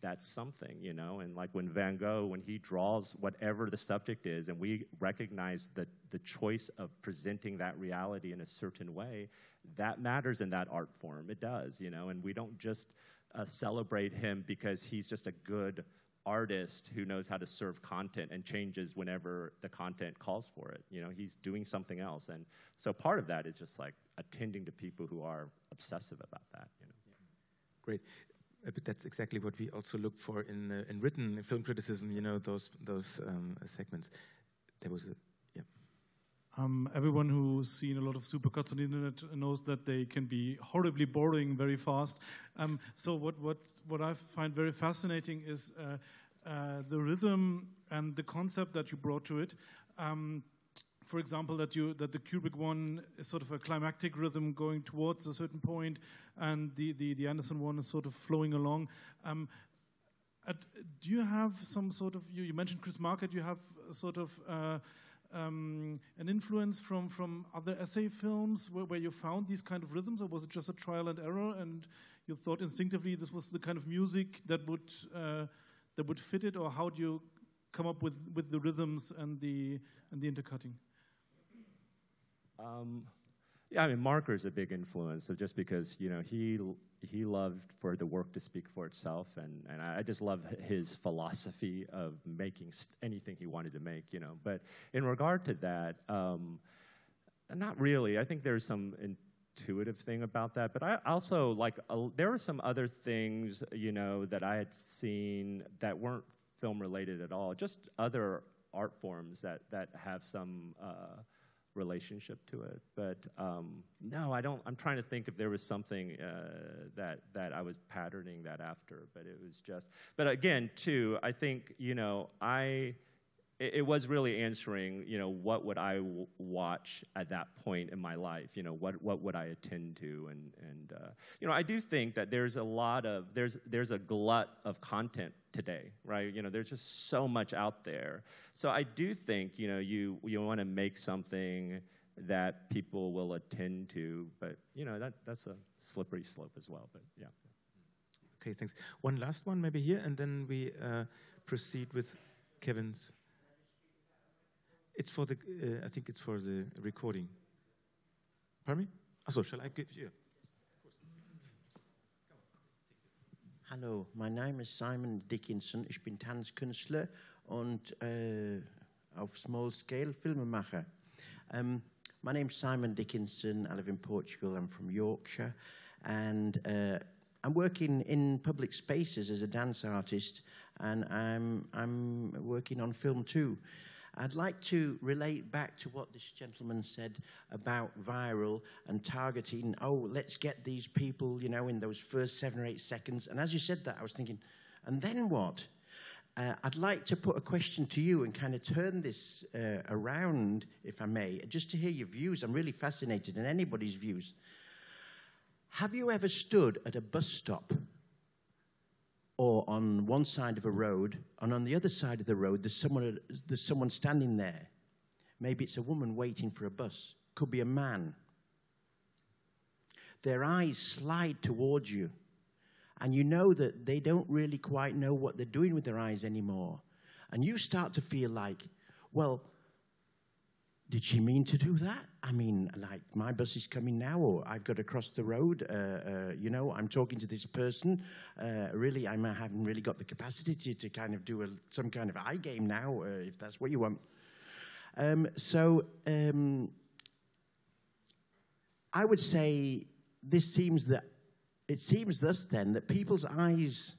that's something, you know. And like when Van Gogh, when he draws whatever the subject is, and we recognize that the choice of presenting that reality in a certain way, that matters in that art form. It does, you know. And we don't just uh, celebrate him because he's just a good artist who knows how to serve content and changes whenever the content calls for it. You know, he's doing something else. And so part of that is just like attending to people who are obsessive about that. Great. Uh, But that's exactly what we also look for in, uh, in written film criticism, you know, those, those um, segments. There was a, yeah. Um, everyone who's seen a lot of supercuts on the internet knows that they can be horribly boring very fast. Um, so what, what, what I find very fascinating is uh, uh, the rhythm and the concept that you brought to it. For example, that you that the Kubrick one is sort of a climactic rhythm going towards a certain point, and the, the, the Anderson one is sort of flowing along. Um, at, do you have some sort of you, you mentioned Chris Marker? You have sort of uh, um, an influence from from other essay films where, where you found these kind of rhythms, or was it just a trial and error, and you thought instinctively this was the kind of music that would uh, that would fit it, or how do you come up with, with the rhythms and the and the intercutting? Um, yeah, I mean, Marker's a big influence. So just because you know he he loved for the work to speak for itself, and and I just love his philosophy of making anything he wanted to make. You know, but in regard to that, um, not really. I think there's some intuitive thing about that, but I also like uh, there were some other things you know that I had seen that weren't film related at all. Just other art forms that that have some. Uh, relationship to it. But um, no, I don't. I'm trying to think if there was something uh, that that I was patterning that after. But it was just. But again, too, I think you know I. It, it was really answering, you know, what would I watch at that point in my life? You know, what what would I attend to? And and uh, you know, I do think that there's a lot of there's there's a glut of content today, right? You know, there's just so much out there. So I do think, you know, you you want to make something that people will attend to, but you know, that that's a slippery slope as well. But yeah. Okay, thanks. One last one, maybe here, and then we uh, proceed with Kevin's. It's for the, uh, I think it's for the recording. Pardon me? Also, shall I give you? Hallo, mein Name ist Simon Dickinson. Ich bin Tanzkünstler und äh, auf small scale Filmemacher. Um, my name's Simon Dickinson. I live in Portugal. I'm from Yorkshire, and uh, I'm working in public spaces as a dance artist, and I'm, I'm working on film too. I'd like to relate back to what this gentleman said about viral and targeting. Oh, let's get these people, you know, in those first seven or eight seconds. And as you said that, I was thinking, and then what? Uh, I'd like to put a question to you and kind of turn this uh, around, if I may, just to hear your views. I'm really fascinated in anybody's views. Have you ever stood at a bus stop or on one side of a road, and on the other side of the road, there's someone, there's someone standing there? Maybe it's a woman waiting for a bus, could be a man. Their eyes slide towards you, and you know that they don't really quite know what they're doing with their eyes anymore. And you start to feel like, well, did she mean to do that? I mean, like, my bus is coming now, or I've got to cross the road. Uh, uh, you know, I'm talking to this person. Uh, really, I haven't really got the capacity to, to kind of do a, some kind of eye game now, uh, if that's what you want. Um, so, um, I would say this seems that it seems thus then that people's eyes,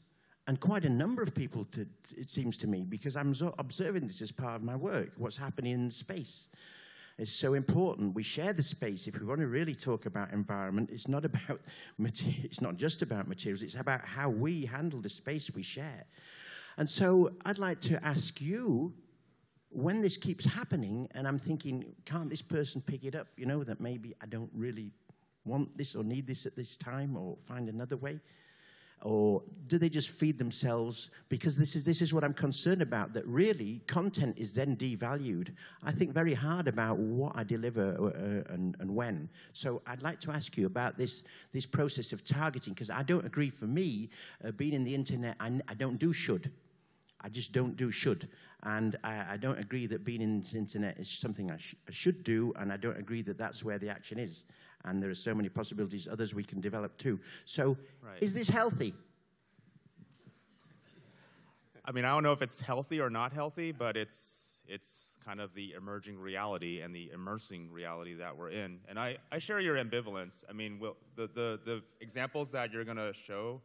and quite a number of people, to, it seems to me, because I'm observing this as part of my work, what's happening in space is so important. We share the space. If we want to really talk about environment, it's not about it's not just about materials. It's about how we handle the space we share. And so, I'd like to ask you, when this keeps happening, and I'm thinking, can't this person pick it up? You know that maybe I don't really want this or need this at this time, or find another way. Or do they just feed themselves? Because this is, this is what I'm concerned about, that really content is then devalued. I think very hard about what I deliver uh, uh, and, and when. So I'd like to ask you about this, this process of targeting, because I don't agree for me, uh, being in the internet, I, I don't do should. I just don't do should. And I, I, don't agree that being in the internet is something I, sh I, should do, and I don't agree that that's where the action is and there are so many possibilities, others we can develop too. So, right. is this healthy? I mean, I don't know if it's healthy or not healthy, but it's it's kind of the emerging reality and the immersing reality that we're in. And I, I share your ambivalence. I mean, we'll, the, the, the examples that you're going to show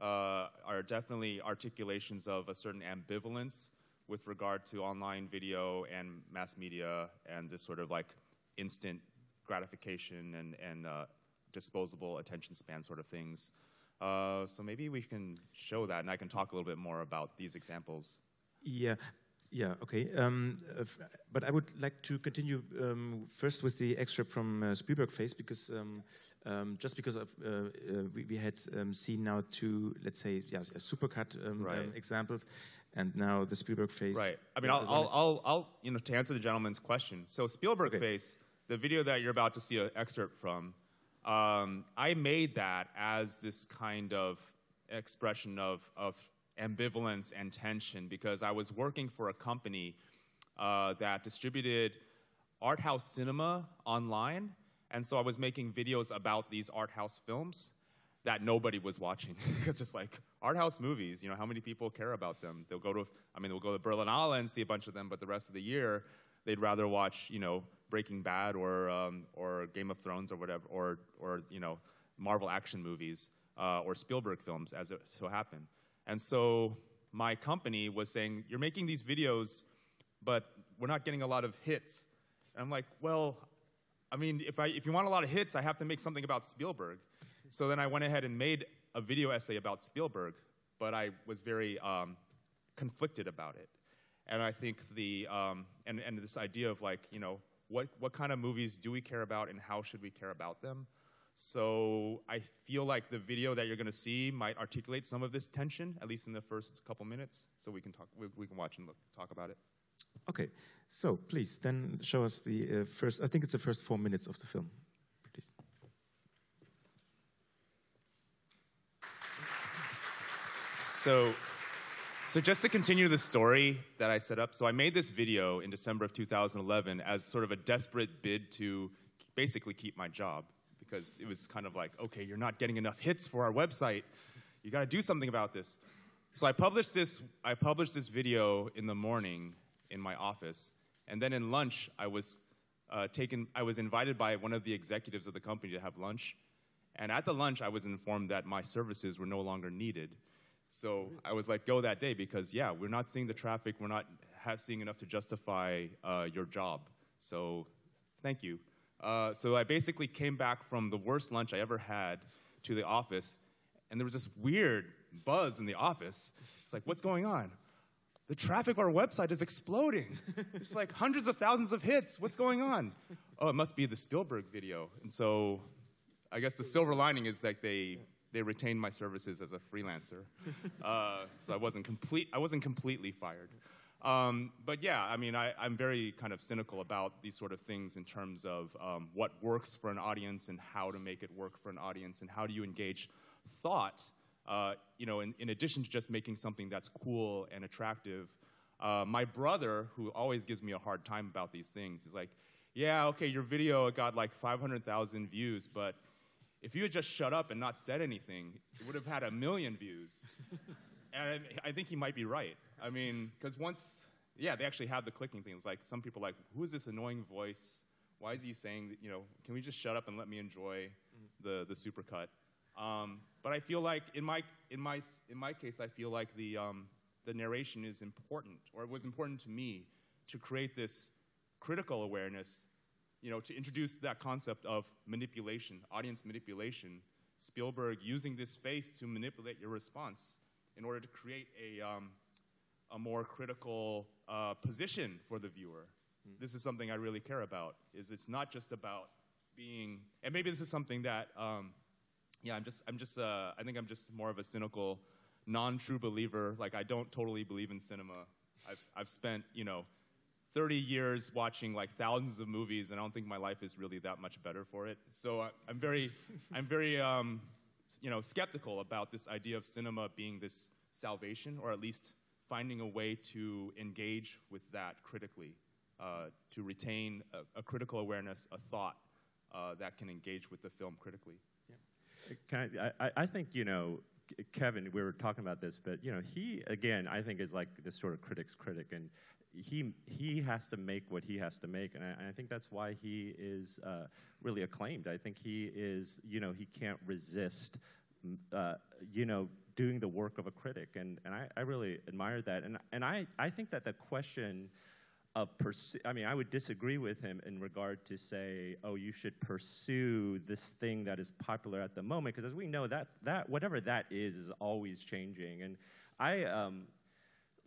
uh, are definitely articulations of a certain ambivalence with regard to online video and mass media and this sort of like instant gratification and, and uh, disposable attention span sort of things. Uh, so maybe we can show that, and I can talk a little bit more about these examples. Yeah, yeah, okay. Um, uh, but I would like to continue um, first with the excerpt from uh, Spielberg Face because um, um just because of, uh, uh, we, we, had um, seen now two, let's say, yeah, supercut um, right. examples, and now the Spielberg Face. Right. I mean, I'll, I'll, I'll, I'll, you know, to answer the gentleman's question. So Spielberg okay. Face the video that you're about to see an excerpt from, um, I made that as this kind of expression of, of ambivalence and tension because I was working for a company uh, that distributed art house cinema online. And so I was making videos about these art house films that nobody was watching because it's like art house movies, you know, how many people care about them? They'll go to, I mean, they'll go to Berlinale and see a bunch of them, but the rest of the year, they'd rather watch, you know, Breaking Bad or um, or Game of Thrones or whatever, or or you know Marvel action movies uh, or Spielberg films, as it so happened. And so my company was saying, "You're making these videos, but we're not getting a lot of hits." And I'm like, "Well, I mean, if I if you want a lot of hits, I have to make something about Spielberg." So then I went ahead and made a video essay about Spielberg, but I was very um, conflicted about it. And I think the um, and and this idea of like you know what, what kind of movies do we care about and how should we care about them? So I feel like the video that you're going to see might articulate some of this tension, at least in the first couple minutes. So we can talk, we, we can watch and look, talk about it. Okay, so please then show us the uh, first. I think it's the first four minutes of the film. Please. So so just to continue the story that I set up, so I made this video in December of 2011 as sort of a desperate bid to basically keep my job because it was kind of like, okay, you're not getting enough hits for our website. You got to do something about this. So I published this I published this video in the morning in my office, and then in lunch I was uh, taken I was invited by one of the executives of the company to have lunch, And at the lunch, I was informed that my services were no longer needed. So I was like, go that day because, yeah, we're not seeing the traffic, we're not seeing enough to justify uh, your job. So thank you. Uh, so I basically came back from the worst lunch I ever had to the office, and there was this weird buzz in the office. It's like, what's going on? The traffic of our website is exploding. It's like hundreds of thousands of hits. What's going on? Oh, it must be the Spielberg video. And so I guess the silver lining is that they they retained my services as a freelancer. Uh, so I wasn't complete. I wasn't completely fired. Um, but yeah, I mean, I, am very kind of cynical about these sort of things in terms of um, what works for an audience and how to make it work for an audience and how do you engage thought, uh, you know, in, in, addition to just making something that's cool and attractive. Uh, my brother, who always gives me a hard time about these things, is like, yeah, okay, your video got like 500,000 views, but if you had just shut up and not said anything, it would have had a million views. and I think he might be right. I mean, because once, yeah, they actually have the clicking things. Like some people are like, who is this annoying voice? Why is he saying, that, you know, can we just shut up and let me enjoy the, the supercut? Um, but I feel like in my, in my, in my case, I feel like the, um, the narration is important, or it was important to me to create this critical awareness, you know, to introduce that concept of manipulation, audience manipulation, Spielberg using this face to manipulate your response in order to create a, um, a more critical uh, position for the viewer. Mm. This is something I really care about. Is it's not just about being, and maybe this is something that, um, yeah, I'm just, I'm just, uh, I think I'm just more of a cynical, non-true believer. Like I don't totally believe in cinema. I've, I've spent, you know, 30 years watching like thousands of movies, and I don't think my life is really that much better for it. So I, am very, I'm very, um, you know, skeptical about this idea of cinema being this salvation, or at least finding a way to engage with that critically, uh, to retain a, a, critical awareness, a thought uh, that can engage with the film critically. Yeah. Can I, I, think, you know, Kevin, we were talking about this, but, you know, he, again, I think is like this sort of critic's critic, and he, he has to make what he has to make, and I, and I think that's why he is uh, really acclaimed. I think he is, you know, he can't resist, uh, you know, doing the work of a critic, and, and I, I really admire that. And, and I, I think that the question of pursue, I mean, I would disagree with him in regard to say, oh, you should pursue this thing that is popular at the moment, because as we know, that, that whatever that is is always changing. And I, um,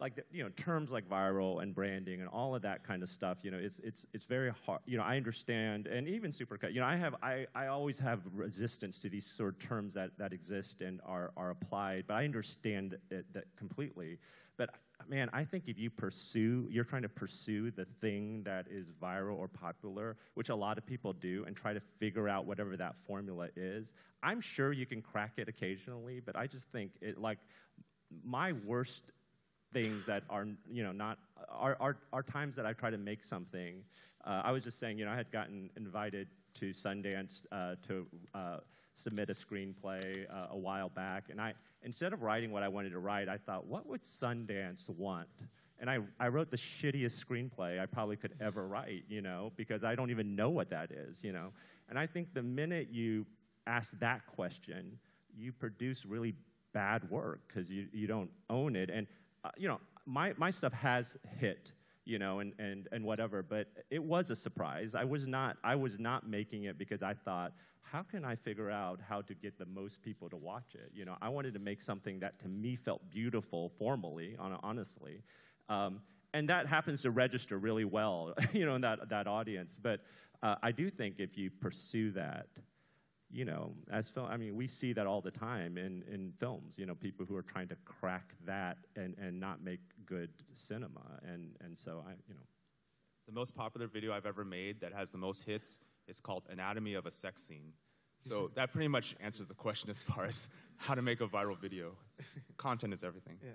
like the, you know terms like viral and branding and all of that kind of stuff you know it's it's it's very hard you know i understand and even supercut you know i have i i always have resistance to these sort of terms that that exist and are are applied but i understand it that completely. But man i think if you pursue you're trying to pursue the thing that is viral or popular which a lot of people do and try to figure out whatever that formula is i'm sure you can crack it occasionally but i just think it like my worst things that are, you know, not, are, are, are times that I try to make something. Uh, I was just saying, you know, I had gotten invited to Sundance uh, to uh, submit a screenplay uh, a while back, and I, instead of writing what I wanted to write, I thought, what would Sundance want? And I, I wrote the shittiest screenplay I probably could ever write, you know, because I don't even know what that is, you know. And I think the minute you ask that question, you produce really bad work because you, you don't own it. And uh, you know, my, my stuff has hit, you know, and, and, and whatever, but it was a surprise. I was, not, I was not making it because I thought, how can I figure out how to get the most people to watch it? You know, I wanted to make something that to me felt beautiful formally, honestly. Um, and that happens to register really well, you know, in that, that audience. But uh, I do think if you pursue that, you know, as film, I mean, we see that all the time in, in films, you know, people who are trying to crack that and, and not make good cinema. And, and so I, you know. The most popular video I've ever made that has the most hits is called Anatomy of a Sex Scene. So that pretty much answers the question as far as how to make a viral video. Content is everything. Yeah.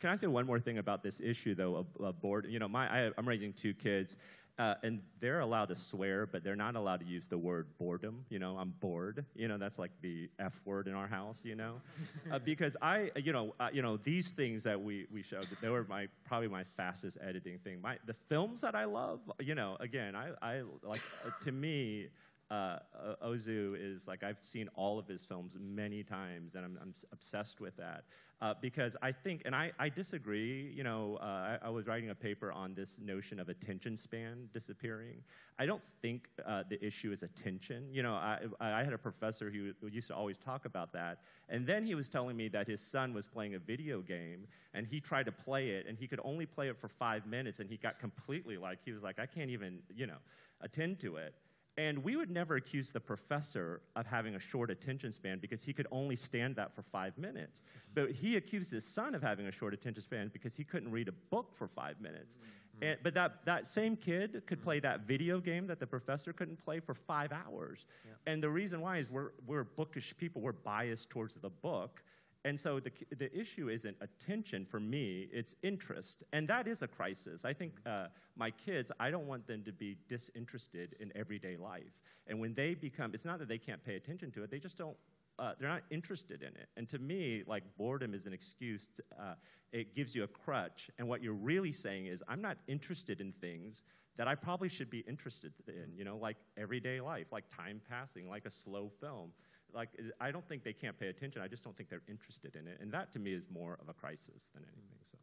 Can I say one more thing about this issue, though, of, of bored? You know, my, I, I'm raising two kids, uh, and they're allowed to swear, but they're not allowed to use the word boredom. You know, I'm bored. You know, that's like the F word in our house. You know, uh, because I, you know, uh, you know, these things that we we showed, they were my probably my fastest editing thing. My the films that I love, you know, again, I I like uh, to me. Uh, Ozu is like I've seen all of his films many times, and I'm, I'm obsessed with that uh, because I think, and I, I disagree. You know, uh, I, I, was writing a paper on this notion of attention span disappearing. I don't think uh, the issue is attention. You know, I, I had a professor who, who used to always talk about that, and then he was telling me that his son was playing a video game, and he tried to play it, and he could only play it for five minutes, and he got completely like he was like, I can't even, you know, attend to it. And we would never accuse the professor of having a short attention span because he could only stand that for five minutes. But he accused his son of having a short attention span because he couldn't read a book for five minutes. Mm-hmm. And, but that, that same kid could play that video game that the professor couldn't play for five hours. Yeah. And the reason why is we're, we're bookish people, we're biased towards the book. And so the, the issue isn't attention for me, it's interest. And that is a crisis. I think uh, my kids, I don't want them to be disinterested in everyday life. And when they become, it's not that they can't pay attention to it, they just don't. Uh, they're not interested in it. And to me, like boredom is an excuse. To, uh, it gives you a crutch. And what you're really saying is, I'm not interested in things that I probably should be interested in, you know, like everyday life, like time passing, like a slow film like I don't think they can't pay attention. I just don't think they're interested in it, and that to me is more of a crisis than anything. So.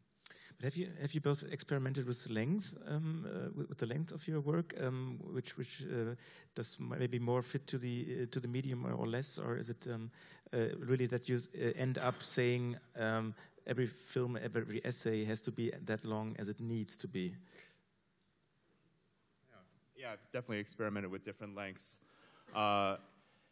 But have you have you both experimented with the length um, uh, with, with, the length of your work, um, which which uh, does maybe more fit to the uh, to the medium or, or, less, or is it um, uh, really that you uh, end up saying um, every film, every essay has to be that long as it needs to be? Yeah, yeah I've definitely experimented with different lengths.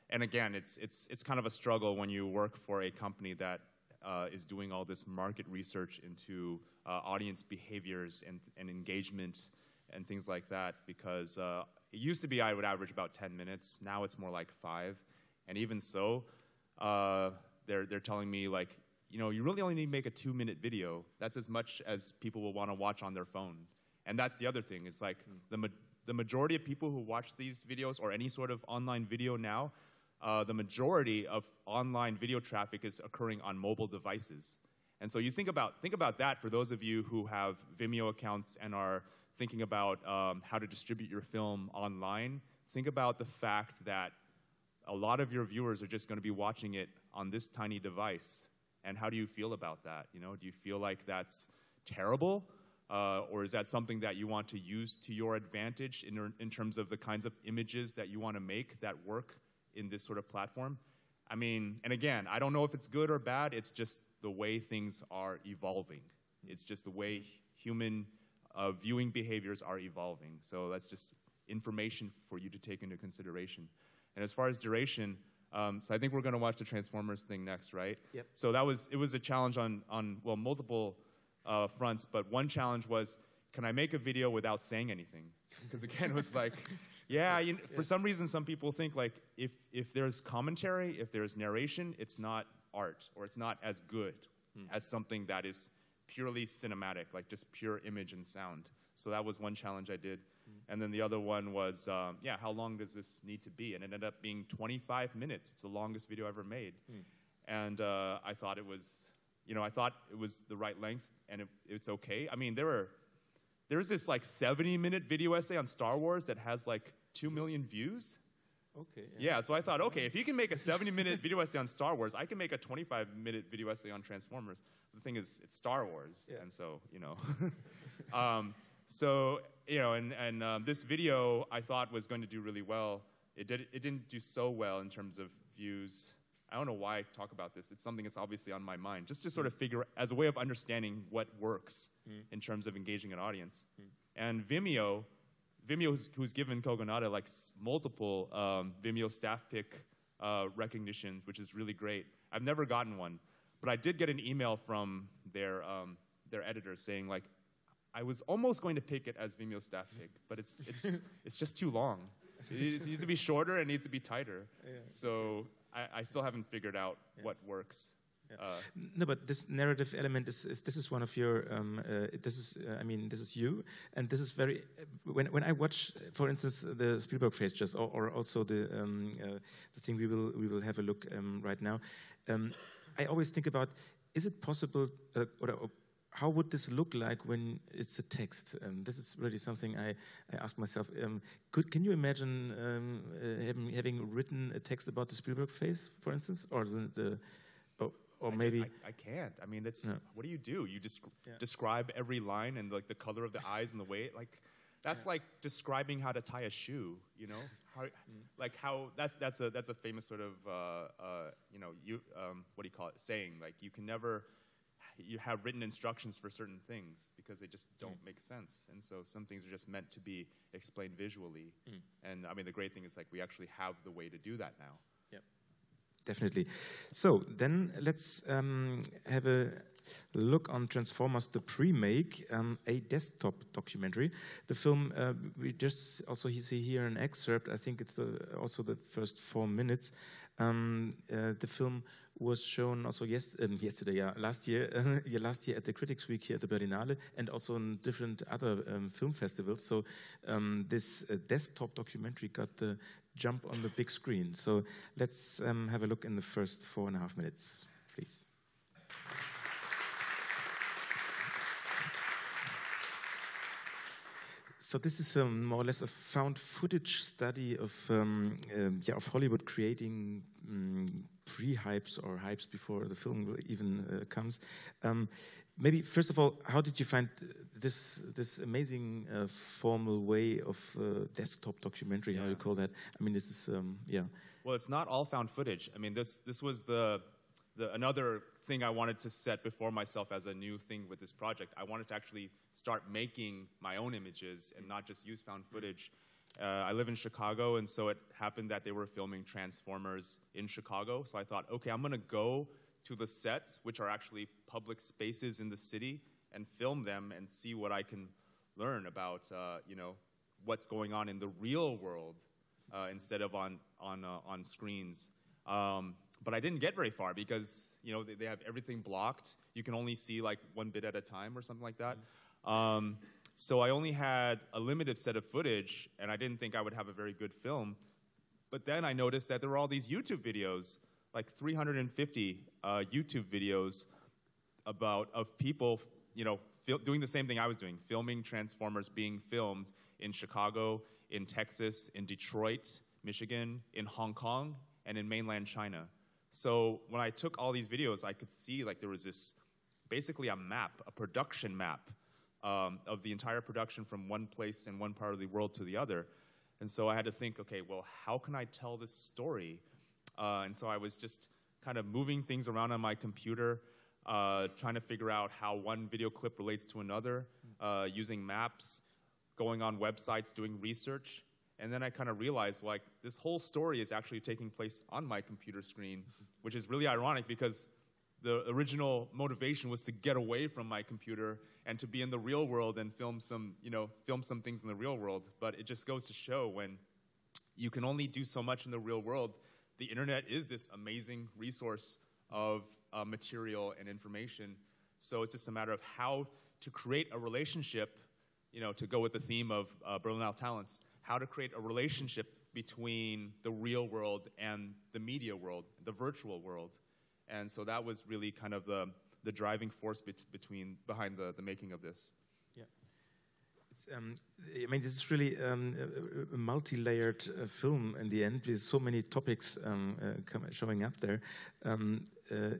And again, it's, it's, it's kind of a struggle when you work for a company that uh, is doing all this market research into uh, audience behaviors and, and engagement and things like that because uh, it used to be I would average about 10 minutes. Now it's more like five. And even so, uh, they're, they're telling me like, you know, you really only need to make a two minute video. That's as much as people will want to watch on their phone. And that's the other thing. It's like the, ma the majority of people who watch these videos or any sort of online video now, uh, the majority of online video traffic is occurring on mobile devices. And so you think about, think about that for those of you who have Vimeo accounts and are thinking about um, how to distribute your film online. Think about the fact that a lot of your viewers are just going to be watching it on this tiny device. And how do you feel about that? You know, do you feel like that's terrible? Uh, or is that something that you want to use to your advantage in, in terms of the kinds of images that you want to make that work in this sort of platform. I mean, and again, I don't know if it's good or bad, it's just the way things are evolving. It's just the way human uh, viewing behaviors are evolving. So that's just information for you to take into consideration. And as far as duration, um, so I think we're going to watch the Transformers thing next, right? Yep. So that was it was a challenge on on well multiple uh, fronts, but one challenge was can I make a video without saying anything? Because again, it was like yeah, you know, for some reason, some people think like if if there's commentary, if there's narration, it's not art or it's not as good hmm. as something that is purely cinematic, like just pure image and sound. So that was one challenge I did. Hmm. And then the other one was, um, yeah, how long does this need to be? And it ended up being 25 minutes. It's the longest video I ever made. Hmm. And uh, I thought it was, you know, I thought it was the right length and it, it's okay. I mean, there are, there's this like 70 minute video essay on Star Wars that has like 2 million views. Okay. Yeah. yeah, so I thought, okay, if you can make a 70 minute video essay on Star Wars, I can make a 25 minute video essay on Transformers. The thing is, it's Star Wars. Yeah. And so, you know. um, so, you know, and, and um, this video I thought was going to do really well. It, did, it didn't do so well in terms of views. I don't know why I talk about this. It's something that's obviously on my mind, just to sort of figure, as a way of understanding what works mm. in terms of engaging an audience. Mm. And Vimeo Vimeo, who's, who's given Kogonada like multiple um, Vimeo staff pick uh, recognitions, which is really great. I've never gotten one, but I did get an email from their um, their editor saying like, I was almost going to pick it as Vimeo staff pick, but it's it's it's just too long. It needs to be shorter and needs to be tighter. Yeah. So I, I, still haven't figured out yeah. what works. Uh, no, but this narrative element is, is this is one of your um, uh, this is uh, I mean this is you, and this is very when when I watch, for instance, the Spielberg face just or, or also the um, uh, the thing we will we will have a look um, right now. Um, I always think about is it possible uh, or, or how would this look like when it's a text? Um, this is really something I, I ask myself. Um, could, can you imagine um, uh, having, having, written a text about the Spielberg face, for instance, or the, the or, or I maybe? I, I, can't. I mean, it's No. what do you do? You just Yeah. describe every line and like the color of the eyes and the way. Like that's like describing how to tie a shoe. You know, how, Mm. like how that's that's a that's a famous sort of uh, uh, you know you um, what do you call it saying? Like you can never you have written instructions for certain things because they just don't Mm. make sense. And so some things are just meant to be explained visually. Mm. And I mean, the great thing is like we actually have the way to do that now. Definitely. So then let's um, have a look on Transformers: The Pre-Make, um, a desktop documentary. The film uh, we just also see here an excerpt. I think it's the, also the first four minutes. Um, uh, the film was shown also yes, um, yesterday, yeah, last year, yeah, last year at the Critics Week here at the Berlinale, and also in different other um, film festivals. So um, this uh, desktop documentary got the jump on the big screen. So let's um, have a look in the first four and a half minutes, please. So this is um, more or less a found footage study of um, um, yeah of Hollywood creating um, pre-hypes or hypes before the film even uh, comes. Maybe first of all, how did you find this this amazing uh, formal way of uh, desktop documentary? How you call that? I mean, this is um, yeah. Well, it's not all found footage. I mean, this this was the, the another thing I wanted to set before myself as a new thing with this project. I wanted to actually start making my own images and not just use found footage. Uh, I live in Chicago, and so it happened that they were filming Transformers in Chicago. So I thought, okay, I'm gonna go to the sets, which are actually public spaces in the city, and film them and see what I can learn about, uh, you know, what's going on in the real world uh, instead of on on uh, on screens. Um, but I didn't get very far because you know they, they have everything blocked. You can only see like one bit at a time or something like that. Um, so I only had a limited set of footage, and I didn't think I would have a very good film. But then I noticed that there were all these YouTube videos, like 350 uh, YouTube videos about of people, you know, doing the same thing I was doing, filming Transformers being filmed in Chicago, in Texas, in Detroit, Michigan, in Hong Kong, and in mainland China. So when I took all these videos, I could see like there was this, basically a map, a production map um, of the entire production from one place in one part of the world to the other. And so I had to think, okay, well, how can I tell this story? Uh, and so I was just kind of moving things around on my computer, uh, trying to figure out how one video clip relates to another, uh, using maps, going on websites, doing research. And then I kind of realized, like, this whole story is actually taking place on my computer screen, which is really ironic because the original motivation was to get away from my computer and to be in the real world and film some, you know, film some things in the real world. But it just goes to show when you can only do so much in the real world. The internet is this amazing resource of uh, material and information. So it's just a matter of how to create a relationship, you know, to go with the theme of uh, Berlinale Talents, how to create a relationship between the real world and the media world, the virtual world. And so that was really kind of the, the driving force bet- between, behind the, the making of this. Um, I mean, this is really um, a, a multi-layered uh, film in the end, with so many topics um, uh, come, showing up there. Um, uh,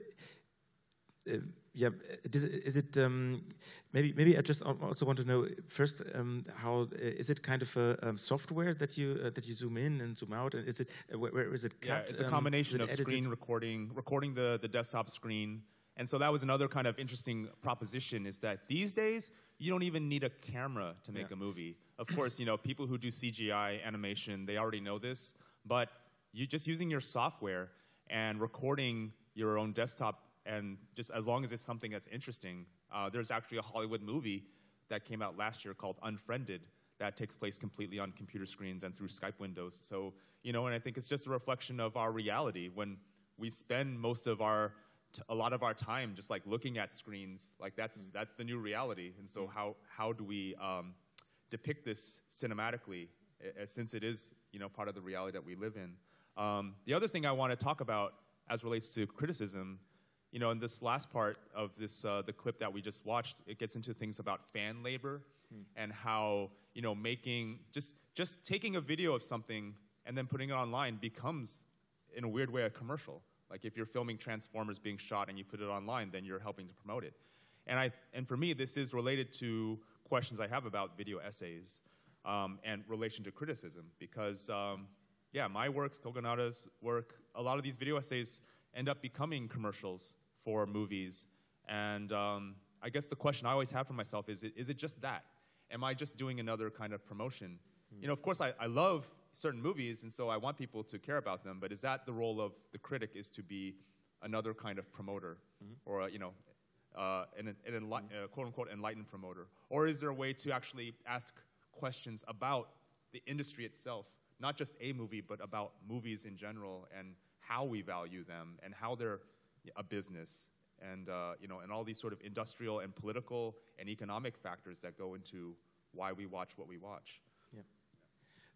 uh, yeah, is, is it um, maybe? Maybe I just also want to know first um, how uh, is it kind of a um, software that you uh, that you zoom in and zoom out, and is it uh, where, where is it Yeah, it's a um, combination of screen recording, recording the, the desktop screen. And so that was another kind of interesting proposition is that these days, you don't even need a camera to make Yeah. a movie. Of course, you know, people who do CGI animation, they already know this, but you just using your software and recording your own desktop and just as long as it's something that's interesting, uh, there's actually a Hollywood movie that came out last year called Unfriended that takes place completely on computer screens and through Skype windows. So, you know, and I think it's just a reflection of our reality when we spend most of our t- a lot of our time just like looking at screens like that's that's the new reality. And so how how do we um, depict this cinematically since it is you know part of the reality that we live in? Um, the other thing i want to talk about as relates to criticism you know, in this last part of this, uh, the clip that we just watched, it gets into things about fan labor and how, you know, making, just, just taking a video of something and then putting it online becomes, in a weird way, a commercial. Like if you're filming Transformers being shot and you put it online, then you're helping to promote it. And, I, and for me, this is related to questions I have about video essays um, and relation to criticism because, um, yeah, my works, Kogonada's work, a lot of these video essays end up becoming commercials for movies. And um, I guess the question I always have for myself is, is it just that? Am I just doing another kind of promotion? You know, of course, I, I love certain movies, and so I want people to care about them, but is that the role of the critic is to be another kind of promoter or, uh, you know, uh, an, an enli- uh, quote unquote enlightened promoter? Or is there a way to actually ask questions about the industry itself, not just a movie, but about movies in general and how we value them and how they're a business and, uh, you know, and all these sort of industrial and political and economic factors that go into why we watch what we watch.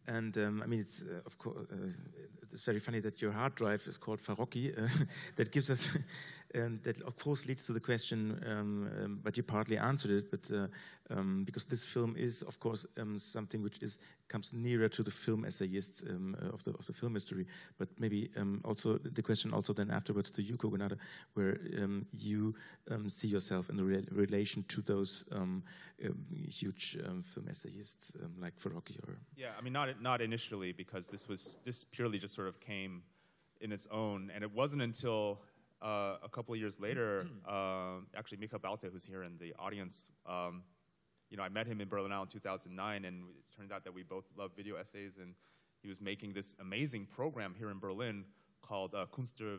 And um, I mean, it's uh, of course uh, it's very funny that your hard drive is called Farocki. Uh, that gives us, and that of course leads to the question. Um, um, but you partly answered it. But uh, um, because this film is, of course, um, something which is comes nearer to the film essayists um, uh, of the of the film history. But maybe also the question also then afterwards to you, Kogonada, where you see yourself in the re relation to those huge film essayists like Farocki or yeah, I mean not not initially because this was this purely just sort of came in its own, and it wasn't until uh, a couple of years later, uh, actually Michael Baute, who's here in the audience, um, you know, I met him in Berlinale in 2009, and it turned out that we both love video essays, and he was making this amazing program here in Berlin called uh, Kunst der,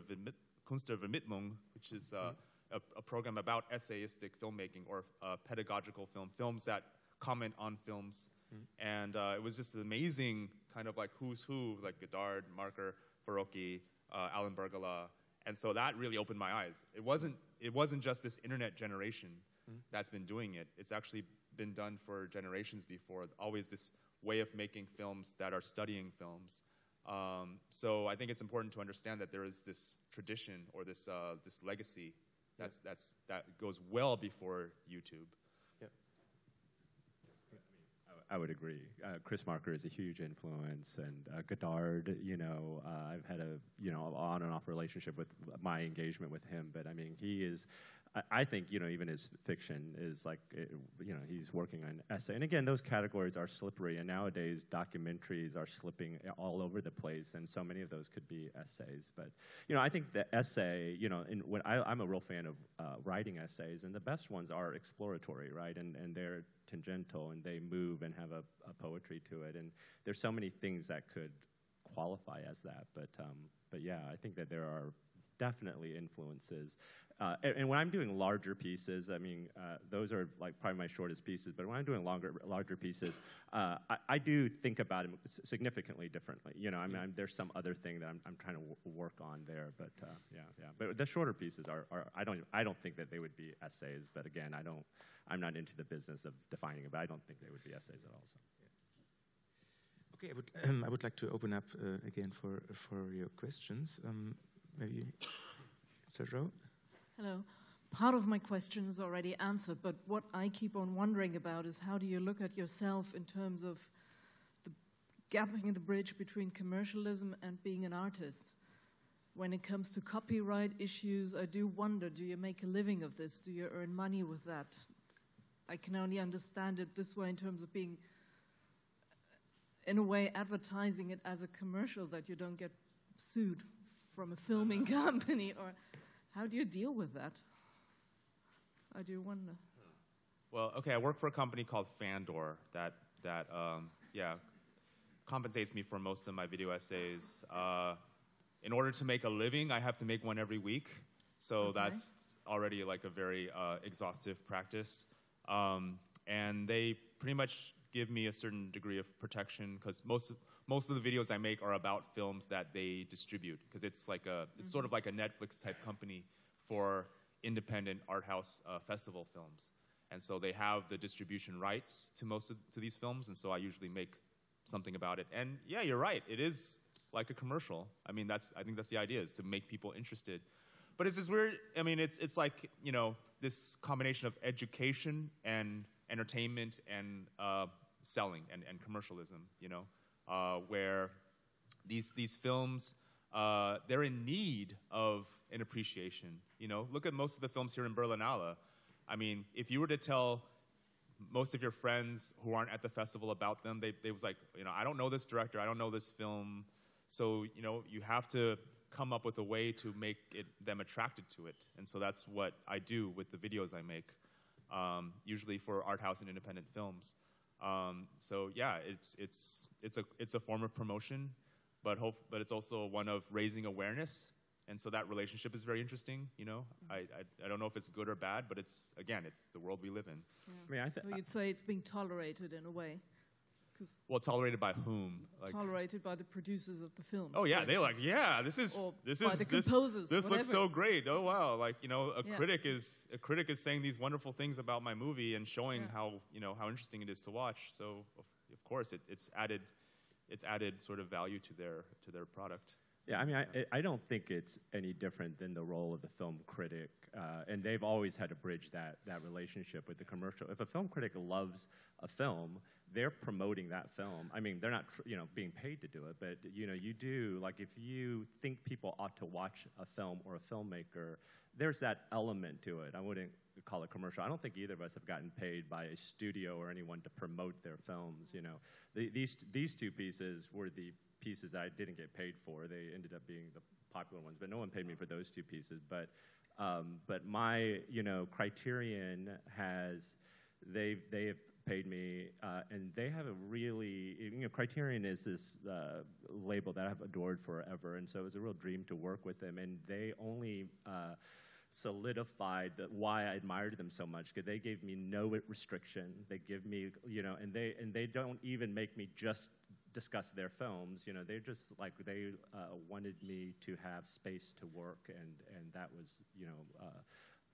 Vermittlung, which is uh, a, a, program about essayistic filmmaking or uh, pedagogical film, films that comment on films Mm-hmm. And uh, it was just an amazing kind of like who's who, like Godard, Marker, Farocki, uh, Alain Bergala. And so that really opened my eyes. It wasn't, it wasn't just this internet generation mm-hmm. that's been doing it. It's actually been done for generations before. Always this way of making films that are studying films. Um, so I think it's important to understand that there is this tradition or this, uh, this legacy that's, that's, that goes well before YouTube. I would agree. Uh, Chris Marker is a huge influence, and uh, Godard. You know, uh, I've had a you know on and off relationship with my engagement with him, but I mean, he is. I, think you know even his fiction is like it, you know he's working on essay, and again those categories are slippery, and nowadays documentaries are slipping all over the place, and so many of those could be essays. But you know I think the essay, you know, in, when I, am a real fan of uh, writing essays, and the best ones are exploratory, right, and and they're tangential and they move and have a, a poetry to it, and there's so many things that could qualify as that. But um, but yeah, I think that there are definitely influences. Uh, and, and, when I'm doing larger pieces, I mean, uh, those are like probably my shortest pieces, but when I'm doing longer, larger pieces, uh, I, I, do think about them significantly differently. You know, I mean, I'm, there's some other thing that I'm, I'm trying to work on there, but uh, yeah, yeah. But the shorter pieces are, are, I don't, I don't think that they would be essays, but again, I don't, I'm not into the business of defining it, but I don't think they would be essays at all. So. Okay, I would, um, I would like to open up uh, again for, for your questions. Um, maybe? Hello. Part of my question is already answered, but what I keep on wondering about is how do you look at yourself in terms of the gapping in the bridge between commercialism and being an artist? When it comes to copyright issues, I do wonder do you make a living of this? Do you earn money with that? I can only understand it this way in terms of being, in a way, advertising it as a commercial that you don't get sued from a filming company or how do you deal with that? I do wonder. Well, okay, I work for a company called Fandor that that um, yeah compensates me for most of my video essays. Uh, in order to make a living, I have to make one every week, so okay. that's already like a very uh, exhaustive practice. Um, and they pretty much give me a certain degree of protection because most of, most of the videos I make are about films that they distribute because it's like a it's sort of like a Netflix type company for independent art house uh, festival films, and so they have the distribution rights to most of to these films, and so I usually make something about it. And yeah, you're right, it is like a commercial. I mean, that's I think that's the idea is to make people interested. but it's this weird. I mean, it's it's like you know this combination of education and entertainment and uh, selling and, and commercialism. You know, uh, where these these films uh, they're in need of an appreciation. You know, look at most of the films here in Berlinale. I mean, if you were to tell most of your friends who aren't at the festival about them, they, they was like, you know, I don't know this director, I don't know this film. So, you know, you have to come up with a way to make it, them attracted to it. And so that's what I do with the videos I make, um, usually for art house and independent films. Um, so yeah, it's, it's, it's, a, it's a form of promotion, but, hope, but it's also one of raising awareness. And so that relationship is very interesting, you know. I, I, I don't know if it's good or bad, but it's, again, it's the world we live in. I mean, I th- So you'd say it's being tolerated in a way, Well, tolerated by whom? Like, tolerated by the producers of the films. Oh yeah, they're like, yeah, this is Or this by is the this, composers, this looks so great. Oh wow, like you know, a Yeah. critic is a critic is saying these wonderful things about my movie and showing Yeah. how you know how interesting it is to watch. So of, of course, it, it's added it's added sort of value to their to their product. Yeah, I mean, I, I don't think it's any different than the role of the film critic, uh, and they've always had to bridge that that relationship with the commercial. If a film critic loves a film, they're promoting that film. I mean, they're not you know being paid to do it, but you know, you do like if you think people ought to watch a film or a filmmaker, there's that element to it. I wouldn't call it commercial. I don't think either of us have gotten paid by a studio or anyone to promote their films. You know, the, these these two pieces were the pieces that I didn't get paid for. They ended up being the popular ones, but no one paid me for those two pieces. But um, but my you know Criterion has they they have paid me, uh, and they have a really you know Criterion is this uh, label that I've adored forever, and so it was a real dream to work with them, and they only. Uh, solidified why I admired them so much because they gave me no restriction. They give me, you know, and they and they don't even make me just discuss their films. You know, they just like they uh, wanted me to have space to work, and and that was you know uh,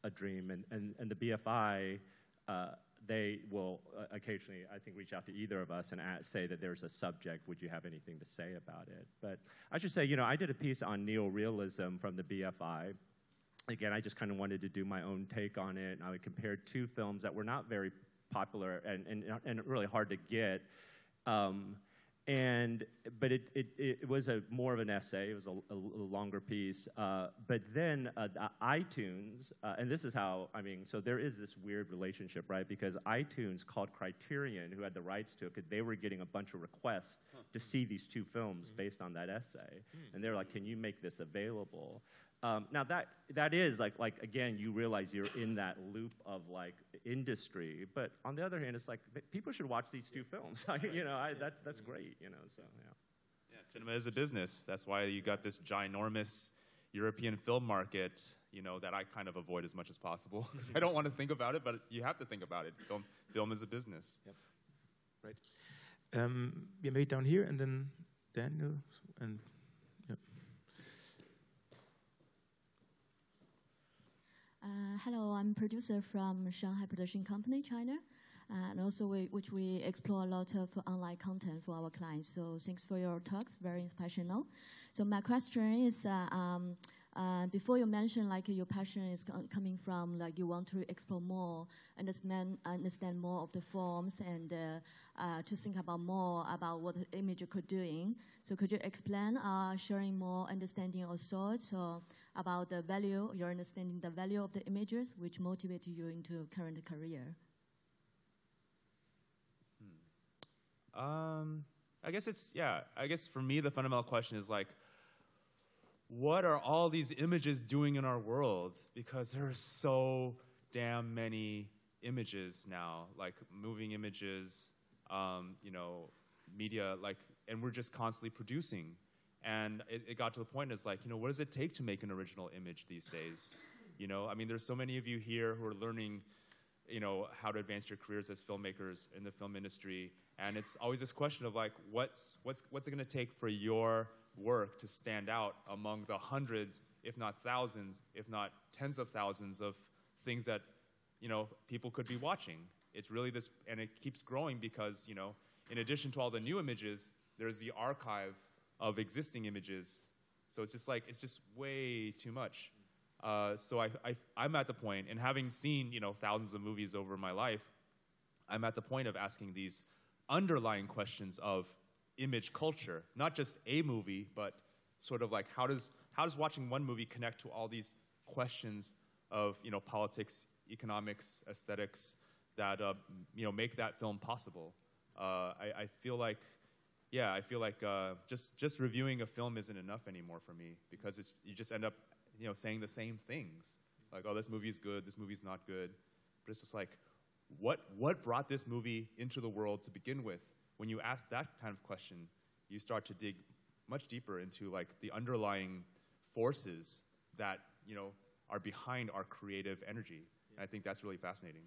a dream. And and and the BFI. Uh, they will uh, occasionally, I think, reach out to either of us and say that there's a subject. Would you have anything to say about it? But I should say, you know, I did a piece on neorealism from the BFI again, I just kind of wanted to do my own take on it. And I would compare two films that were not very popular and, and, and really hard to get. Um, and but it, it, it was a more of an essay. It was a, a longer piece. Uh, but then uh, the iTunes, uh, and this is how I mean. So there is this weird relationship, right? Because iTunes called Criterion, who had the rights to it, because they were getting a bunch of requests to see these two films based on that essay, and they're like, "Can you make this available?" Um, now that that is like like again, you realize you're in that loop of like industry, but on the other hand, it's like people should watch these two films. you know, I, that's that's great. You know, so yeah. Yeah, cinema is a business. That's why you got this ginormous European film market. You know that I kind of avoid as much as possible because I don't want to think about it, but you have to think about it. Film, film is a business. Yep. Right. Um, yeah, maybe down here, and then Daniel, and Uh, hello, I'm producer from Shanghai Production Company, China, uh, and also we, which we explore a lot of online content for our clients. So thanks for your talks, very inspirational. So my question is, uh, um, uh, before you mentioned like your passion is coming from like you want to explore more, understand understand more of the forms, and uh, uh, to think about more about what the image could doing. So could you explain, uh, sharing more understanding or thoughts or about the value, your understanding the value of the images, which motivated you into current career? Um, I guess it's yeah. I guess for me, the fundamental question is like, what are all these images doing in our world? Because there are so damn many images now, like moving images, um, you know, media, like, and we're just constantly producing. And it, it got to the point is like, you know, what does it take to make an original image these days? You know, I mean, there's so many of you here who are learning, you know, how to advance your careers as filmmakers in the film industry. And it's always this question of like, what's, what's, what's it going to take for your work to stand out among the hundreds, if not thousands, if not tens of thousands of things that, you know, people could be watching? It's really this, and it keeps growing because, you know, in addition to all the new images, there's the archive of existing images. So it's just like, it's just way too much. Uh, so I, I, I'm at the point, and having seen you know thousands of movies over my life, I'm at the point of asking these underlying questions of image culture, not just a movie, but sort of like how does how does watching one movie connect to all these questions of you know politics, economics, aesthetics that uh, you know make that film possible. Uh, I, I, feel like, yeah, I feel like uh, just just reviewing a film isn't enough anymore for me because it's you just end up you know saying the same things like oh this movie is good, this movie's not good, but it's just like what what brought this movie into the world to begin with? When you ask that kind of question, you start to dig much deeper into like the underlying forces that you know are behind our creative energy. And I think that's really fascinating.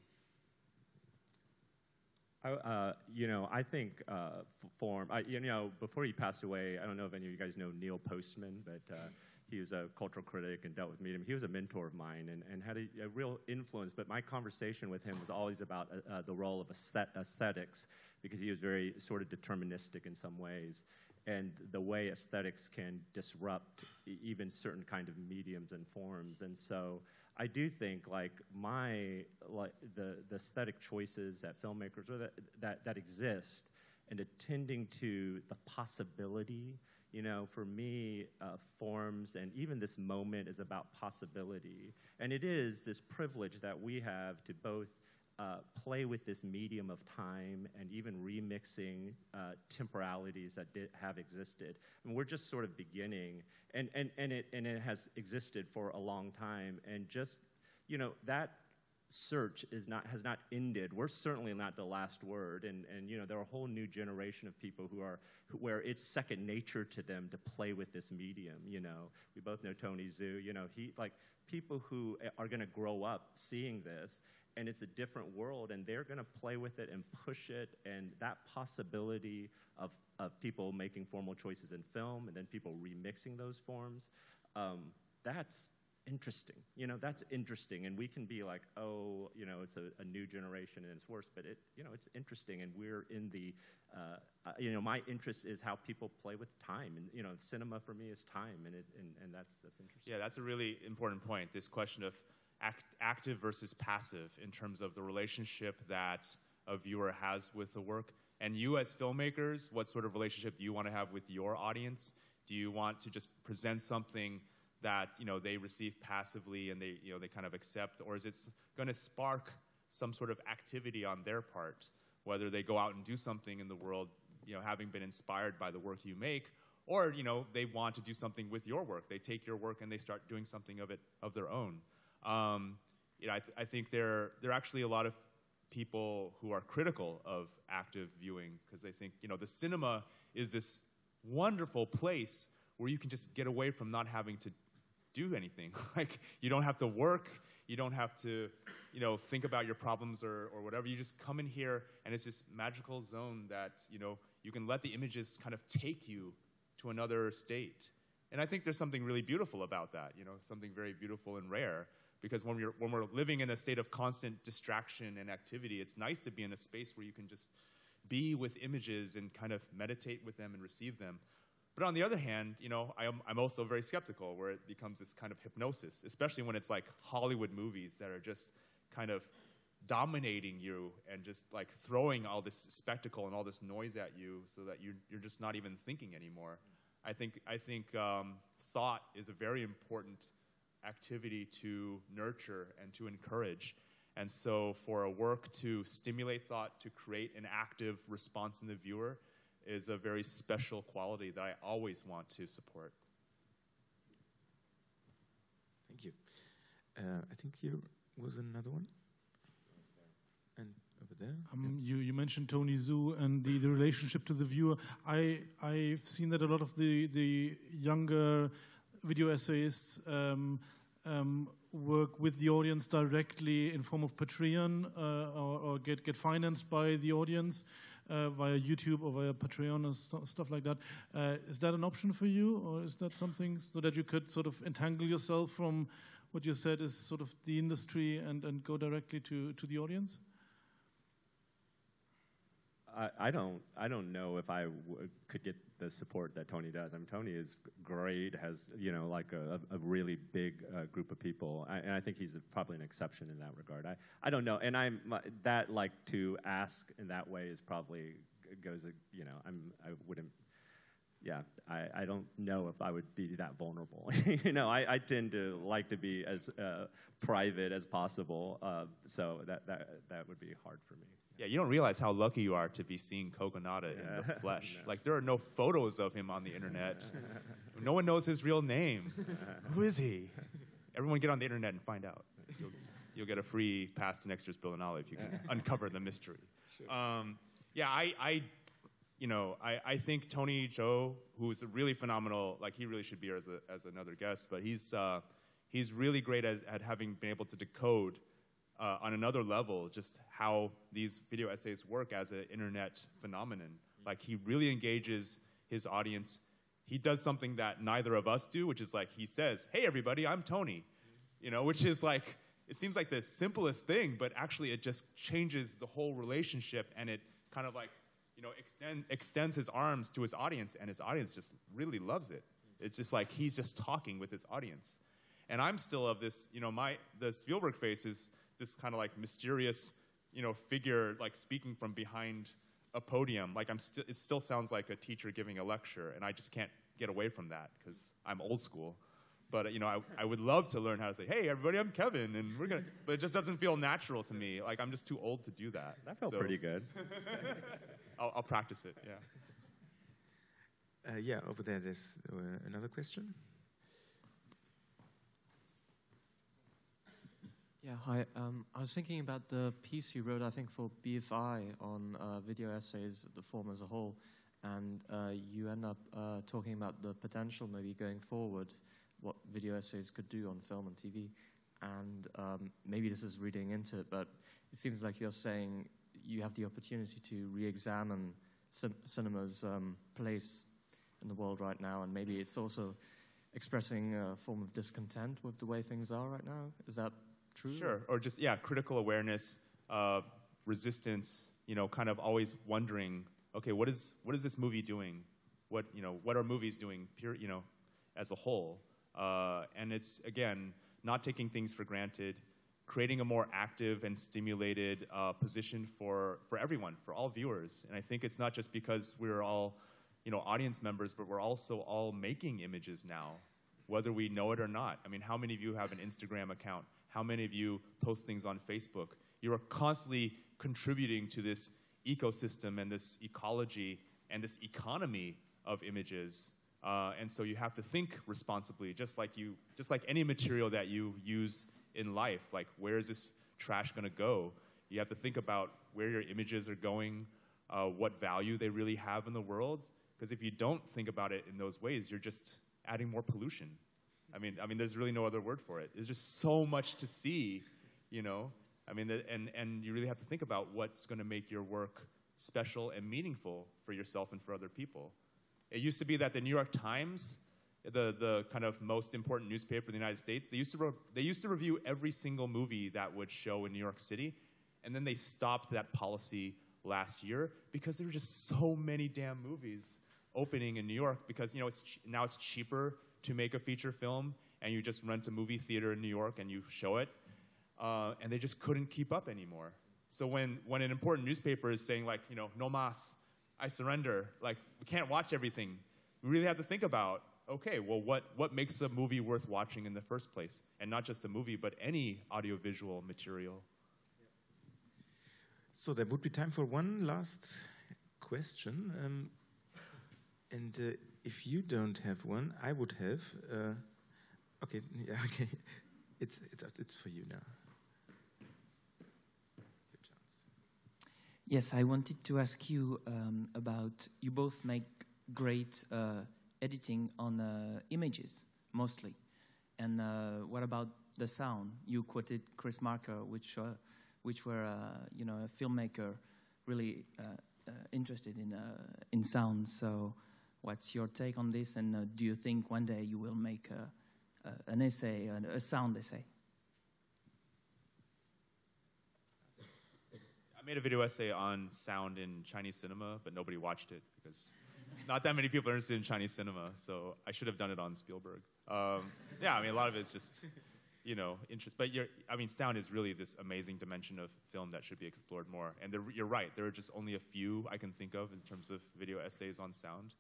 Uh, you know, I think uh, form. I, you know, before he passed away, I don't know if any of you guys know Neil Postman, but uh, he was a cultural critic and dealt with medium. He was a mentor of mine and, and had a, a real influence. But my conversation with him was always about uh, uh, the role of aesthetics because he was very sort of deterministic in some ways and the way aesthetics can disrupt even certain kind of mediums and forms. And so I do think like my like the the aesthetic choices that filmmakers that that, that exist and attending to the possibility you know, for me, uh, forms and even this moment is about possibility. And it is this privilege that we have to both uh, play with this medium of time and even remixing uh, temporalities that did, have existed. And we're just sort of beginning, and, and, and, it, and it has existed for a long time. And just, you know, that search is not, has not ended. We're certainly not the last word. And, and you know, there are a whole new generation of people who are, who, where it's second nature to them to play with this medium, you know. We both know Tony Zhou, you know, he, like, people who are gonna grow up seeing this and it's a different world and they're going to play with it and push it and that possibility of, of people making formal choices in film and then people remixing those forms um, that's interesting. You know that's interesting and we can be like oh you know it's a, a, new generation and it's worse but it you know it's interesting and we're in the uh, uh, you know my interest is how people play with time and you know cinema for me is time and it and, and that's that's interesting. Yeah that's a really important point this question of act, active versus passive in terms of the relationship that a viewer has with the work. And you, as filmmakers, what sort of relationship do you want to have with your audience? Do you want to just present something that you know they receive passively and they you know they kind of accept, or is it going to spark some sort of activity on their part, whether they go out and do something in the world, you know, having been inspired by the work you make, or you know they want to do something with your work. They take your work and they start doing something of it of their own. Um, you know, I, th I, think there, there are actually a lot of people who are critical of active viewing because they think, you know, the cinema is this wonderful place where you can just get away from not having to do anything. like, you don't have to work, you don't have to, you know, think about your problems or, or whatever. You just come in here and it's this magical zone that, you know, you can let the images kind of take you to another state. And I think there's something really beautiful about that, you know, something very beautiful and rare because when we're, when we're living in a state of constant distraction and activity, it's nice to be in a space where you can just be with images and kind of meditate with them and receive them. But on the other hand, you know, I'm, I'm also very skeptical where it becomes this kind of hypnosis, especially when it's like Hollywood movies that are just kind of dominating you and just like throwing all this spectacle and all this noise at you so that you, you're just not even thinking anymore. I think, I think um, thought is a very important activity to nurture and to encourage. And so, for a work to stimulate thought, to create an active response in the viewer, is a very special quality that I always want to support. Thank you. Uh, I think there was another one. And over there. Um, yeah. you, you mentioned Tony Zhou and the, the relationship to the viewer. I, I've seen that a lot of the, the younger video essayists um, um, work with the audience directly in form of Patreon uh, or, or, get, get financed by the audience uh, via YouTube or via Patreon or st stuff like that. Uh, is that an option for you or is that something so that you could sort of entangle yourself from what you said is sort of the industry and, and go directly to, to the audience? I, I don't I don't know if I could get the support that Tony does. I mean, Tony is great, has you know like a, a really big uh, group of people, I, and I think he's probably an exception in that regard. I, I don't know, and I'm that like to ask in that way is probably goes you know I'm I wouldn't yeah, I, I don't know if I would be that vulnerable. you know, I, I tend to like to be as uh, private as possible, uh, so that, that, that would be hard for me. Yeah, you don't realize how lucky you are to be seeing yeah. in the flesh. no. Like, there are no photos of him on the internet. no one knows his real name. Who is he? Everyone get on the internet and find out. You'll, you'll get a free pass to next year's Berlinale if you can uncover the mystery. Sure. Um, yeah, I, I you know, I, I think Tony Zhou, who's a really phenomenal, like he really should be here as, a, as another guest, but he's, uh, he's really great at, at having been able to decode uh, on another level just how these video essays work as an internet phenomenon. Like he really engages his audience. He does something that neither of us do, which is like he says, "Hey everybody, I'm Tony," you know, which is like it seems like the simplest thing, but actually it just changes the whole relationship and it kind of like you know, extend, extends his arms to his audience, and his audience just really loves it. It's just like he's just talking with his audience. And I'm still of this, you know, my the Spielberg face is this kind of like mysterious, you know, figure like speaking from behind a podium. Like I'm still, it still sounds like a teacher giving a lecture, and I just can't get away from that because I'm old school. But you know, I, I would love to learn how to say, "Hey, everybody, I'm Kevin," and we're gonna. But it just doesn't feel natural to me. Like I'm just too old to do that. That felt so. pretty good. I'll, I'll, practice it. Yeah. Uh, yeah, over there, there's uh, another question. Yeah, hi. Um, I was thinking about the piece you wrote, I think, for BFI on uh, video essays, the form as a whole, and uh, you end up uh, talking about the potential maybe going forward, what video essays could do on film and TV. And um, maybe this is reading into it, but it seems like you're saying you have the opportunity to re-examine cin- cinema's um, place in the world right now, and maybe it's also expressing a form of discontent with the way things are right now. Is that true? Sure, or just yeah, critical awareness, uh, resistance. You know, kind of always wondering, okay, what is what is this movie doing? What you know, what are movies doing? Pure, you know, as a whole, uh, and it's again not taking things for granted creating a more active and stimulated uh, position for, for everyone, for all viewers. And I think it's not just because we're all, you know, audience members, but we're also all making images now, whether we know it or not. I mean, how many of you have an Instagram account? How many of you post things on Facebook? You are constantly contributing to this ecosystem and this ecology and this economy of images. Uh, and so you have to think responsibly, just like you, just like any material that you use in life. Like, where is this trash going to go? You have to think about where your images are going, uh, what value they really have in the world. Because if you don't think about it in those ways, you're just adding more pollution. I mean, I mean, there's really no other word for it. There's just so much to see, you know. I mean, and and you really have to think about what's going to make your work special and meaningful for yourself and for other people. It used to be that the New York Times the, the kind of most important newspaper in the United States, they used, to they used to review every single movie that would show in New York City, and then they stopped that policy last year because there were just so many damn movies opening in New York because you know it's now it's cheaper to make a feature film and you just rent a movie theater in New York and you show it, uh, and they just couldn't keep up anymore. So when when an important newspaper is saying like you know no mas, I surrender, like we can't watch everything, we really have to think about okay, well, what, what makes a movie worth watching in the first place? And not just a movie, but any audiovisual material. So there would be time for one last question. Um, and uh, if you don't have one, I would have. Uh, okay, yeah, okay. It's, it's, it's for you now. Yes, I wanted to ask you um, about you both make great uh, editing on uh, images mostly. And uh, what about the sound? You quoted Chris Marker, which uh, which were you know a filmmaker really interested in in sound. So, what's your take on this? And do you think one day you will make a, a, an essay, a sound essay? I made a video essay on sound in Chinese cinema, but nobody watched it because not that many people are interested in Chinese cinema. So I should have done it on Spielberg. Um, yeah, I mean, a lot of it's just, you know, interest. But I mean, sound is really this amazing dimension of film that should be explored more. And there, you're right, there are just only a few I can think of in terms of video essays on sound.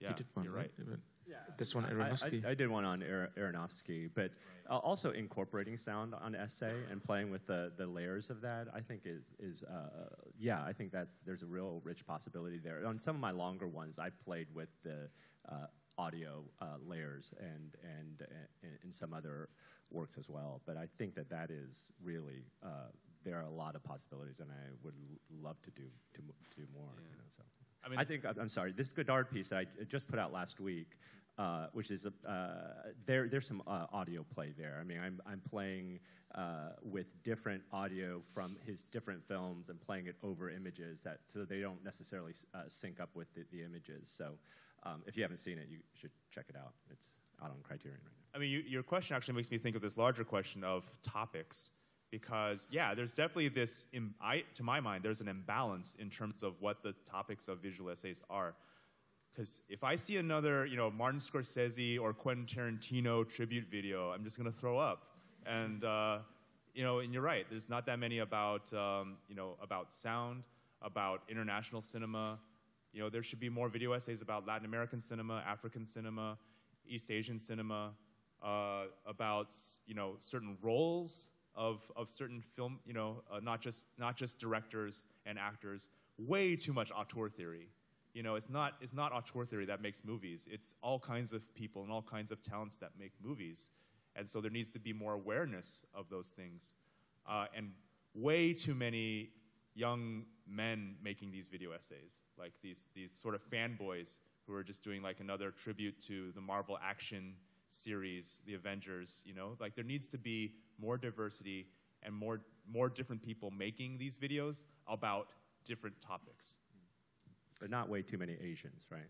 Yeah, you did one, you're right. right? Yeah. This one, Aronofsky. I, I, I, did one on Aronofsky, but uh, also incorporating sound on essay and playing with the, the layers of that, I think is, is uh, yeah, I think that's, there's a real rich possibility there. On some of my longer ones, I played with the uh, audio uh, layers and, and, and, and some other works as well. But I think that that is really, uh, there are a lot of possibilities and I would love to do, to, to do more. Yeah. You know, so. I mean, I think I'm sorry. This Godard piece that I just put out last week, uh, which is a, uh, there. There's some uh, audio play there. I mean, I'm I'm playing uh, with different audio from his different films and playing it over images that so they don't necessarily uh, sync up with the, the images. So, um, if you haven't seen it, you should check it out. It's out on Criterion right now. I mean, you, your question actually makes me think of this larger question of topics because yeah there's definitely this I, to my mind there's an imbalance in terms of what the topics of visual essays are. Because if i see another you know martin scorsese or quentin tarantino tribute video i'm just going to throw up. And uh, you know and you're right there's not that many about um, you know about sound about international cinema. You know there should be more video essays about latin american cinema african cinema east asian cinema uh, about you know certain roles of, of certain film, you know, uh, not, just, not just directors and actors, way too much auteur theory. You know, it's not, it's not auteur theory that makes movies. It's all kinds of people and all kinds of talents that make movies. And so there needs to be more awareness of those things. Uh, and way too many young men making these video essays, like these, these sort of fanboys who are just doing like another tribute to the Marvel action series, the Avengers, you know? Like there needs to be more diversity and more, more different people making these videos about different topics. But not way too many Asians, right?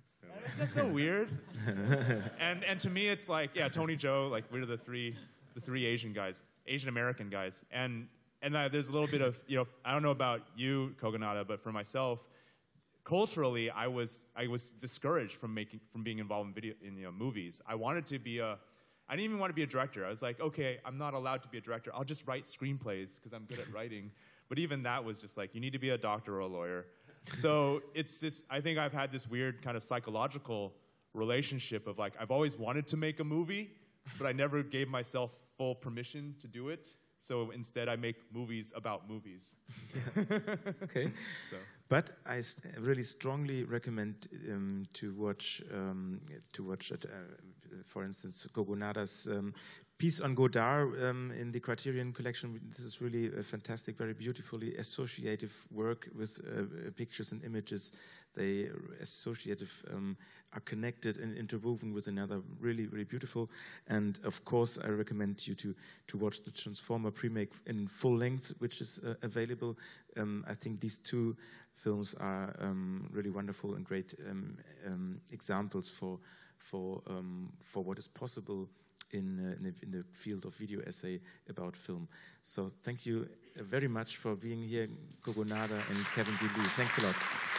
That's so weird. and, and to me, it's like, yeah, Tony Zhou, like we're the three, the three Asian guys, Asian American guys. And, and uh, there's a little bit of, you know, I don't know about you, Kogonada, but for myself, culturally, I was, I was discouraged from, making, from being involved in, video, in you know, movies. I wanted to be a, I didn't even want to be a director. I was like, okay, I'm not allowed to be a director. I'll just write screenplays because I'm good at writing. But even that was just like, you need to be a doctor or a lawyer. So it's this, I think I've had this weird kind of psychological relationship of like, I've always wanted to make a movie, but I never gave myself full permission to do it. So instead, I make movies about movies. okay. So. But I really strongly recommend um, to watch um, to watch it, uh, for instance, Kogonada's um, piece on Godard um, in the Criterion Collection. This is really a fantastic, very beautifully associative work with uh, pictures and images. They associative um, are connected and interwoven with another. Really, really beautiful. And of course, I recommend you to to watch the Transformer pre-make in full length, which is uh, available. Um, I think these two films are um, really wonderful and great um, um, examples for for um, for what is possible in, uh, in, the, in, the, field of video essay about film. So thank you very much for being here, Kogonada and Kevin. Lee. Thanks a lot.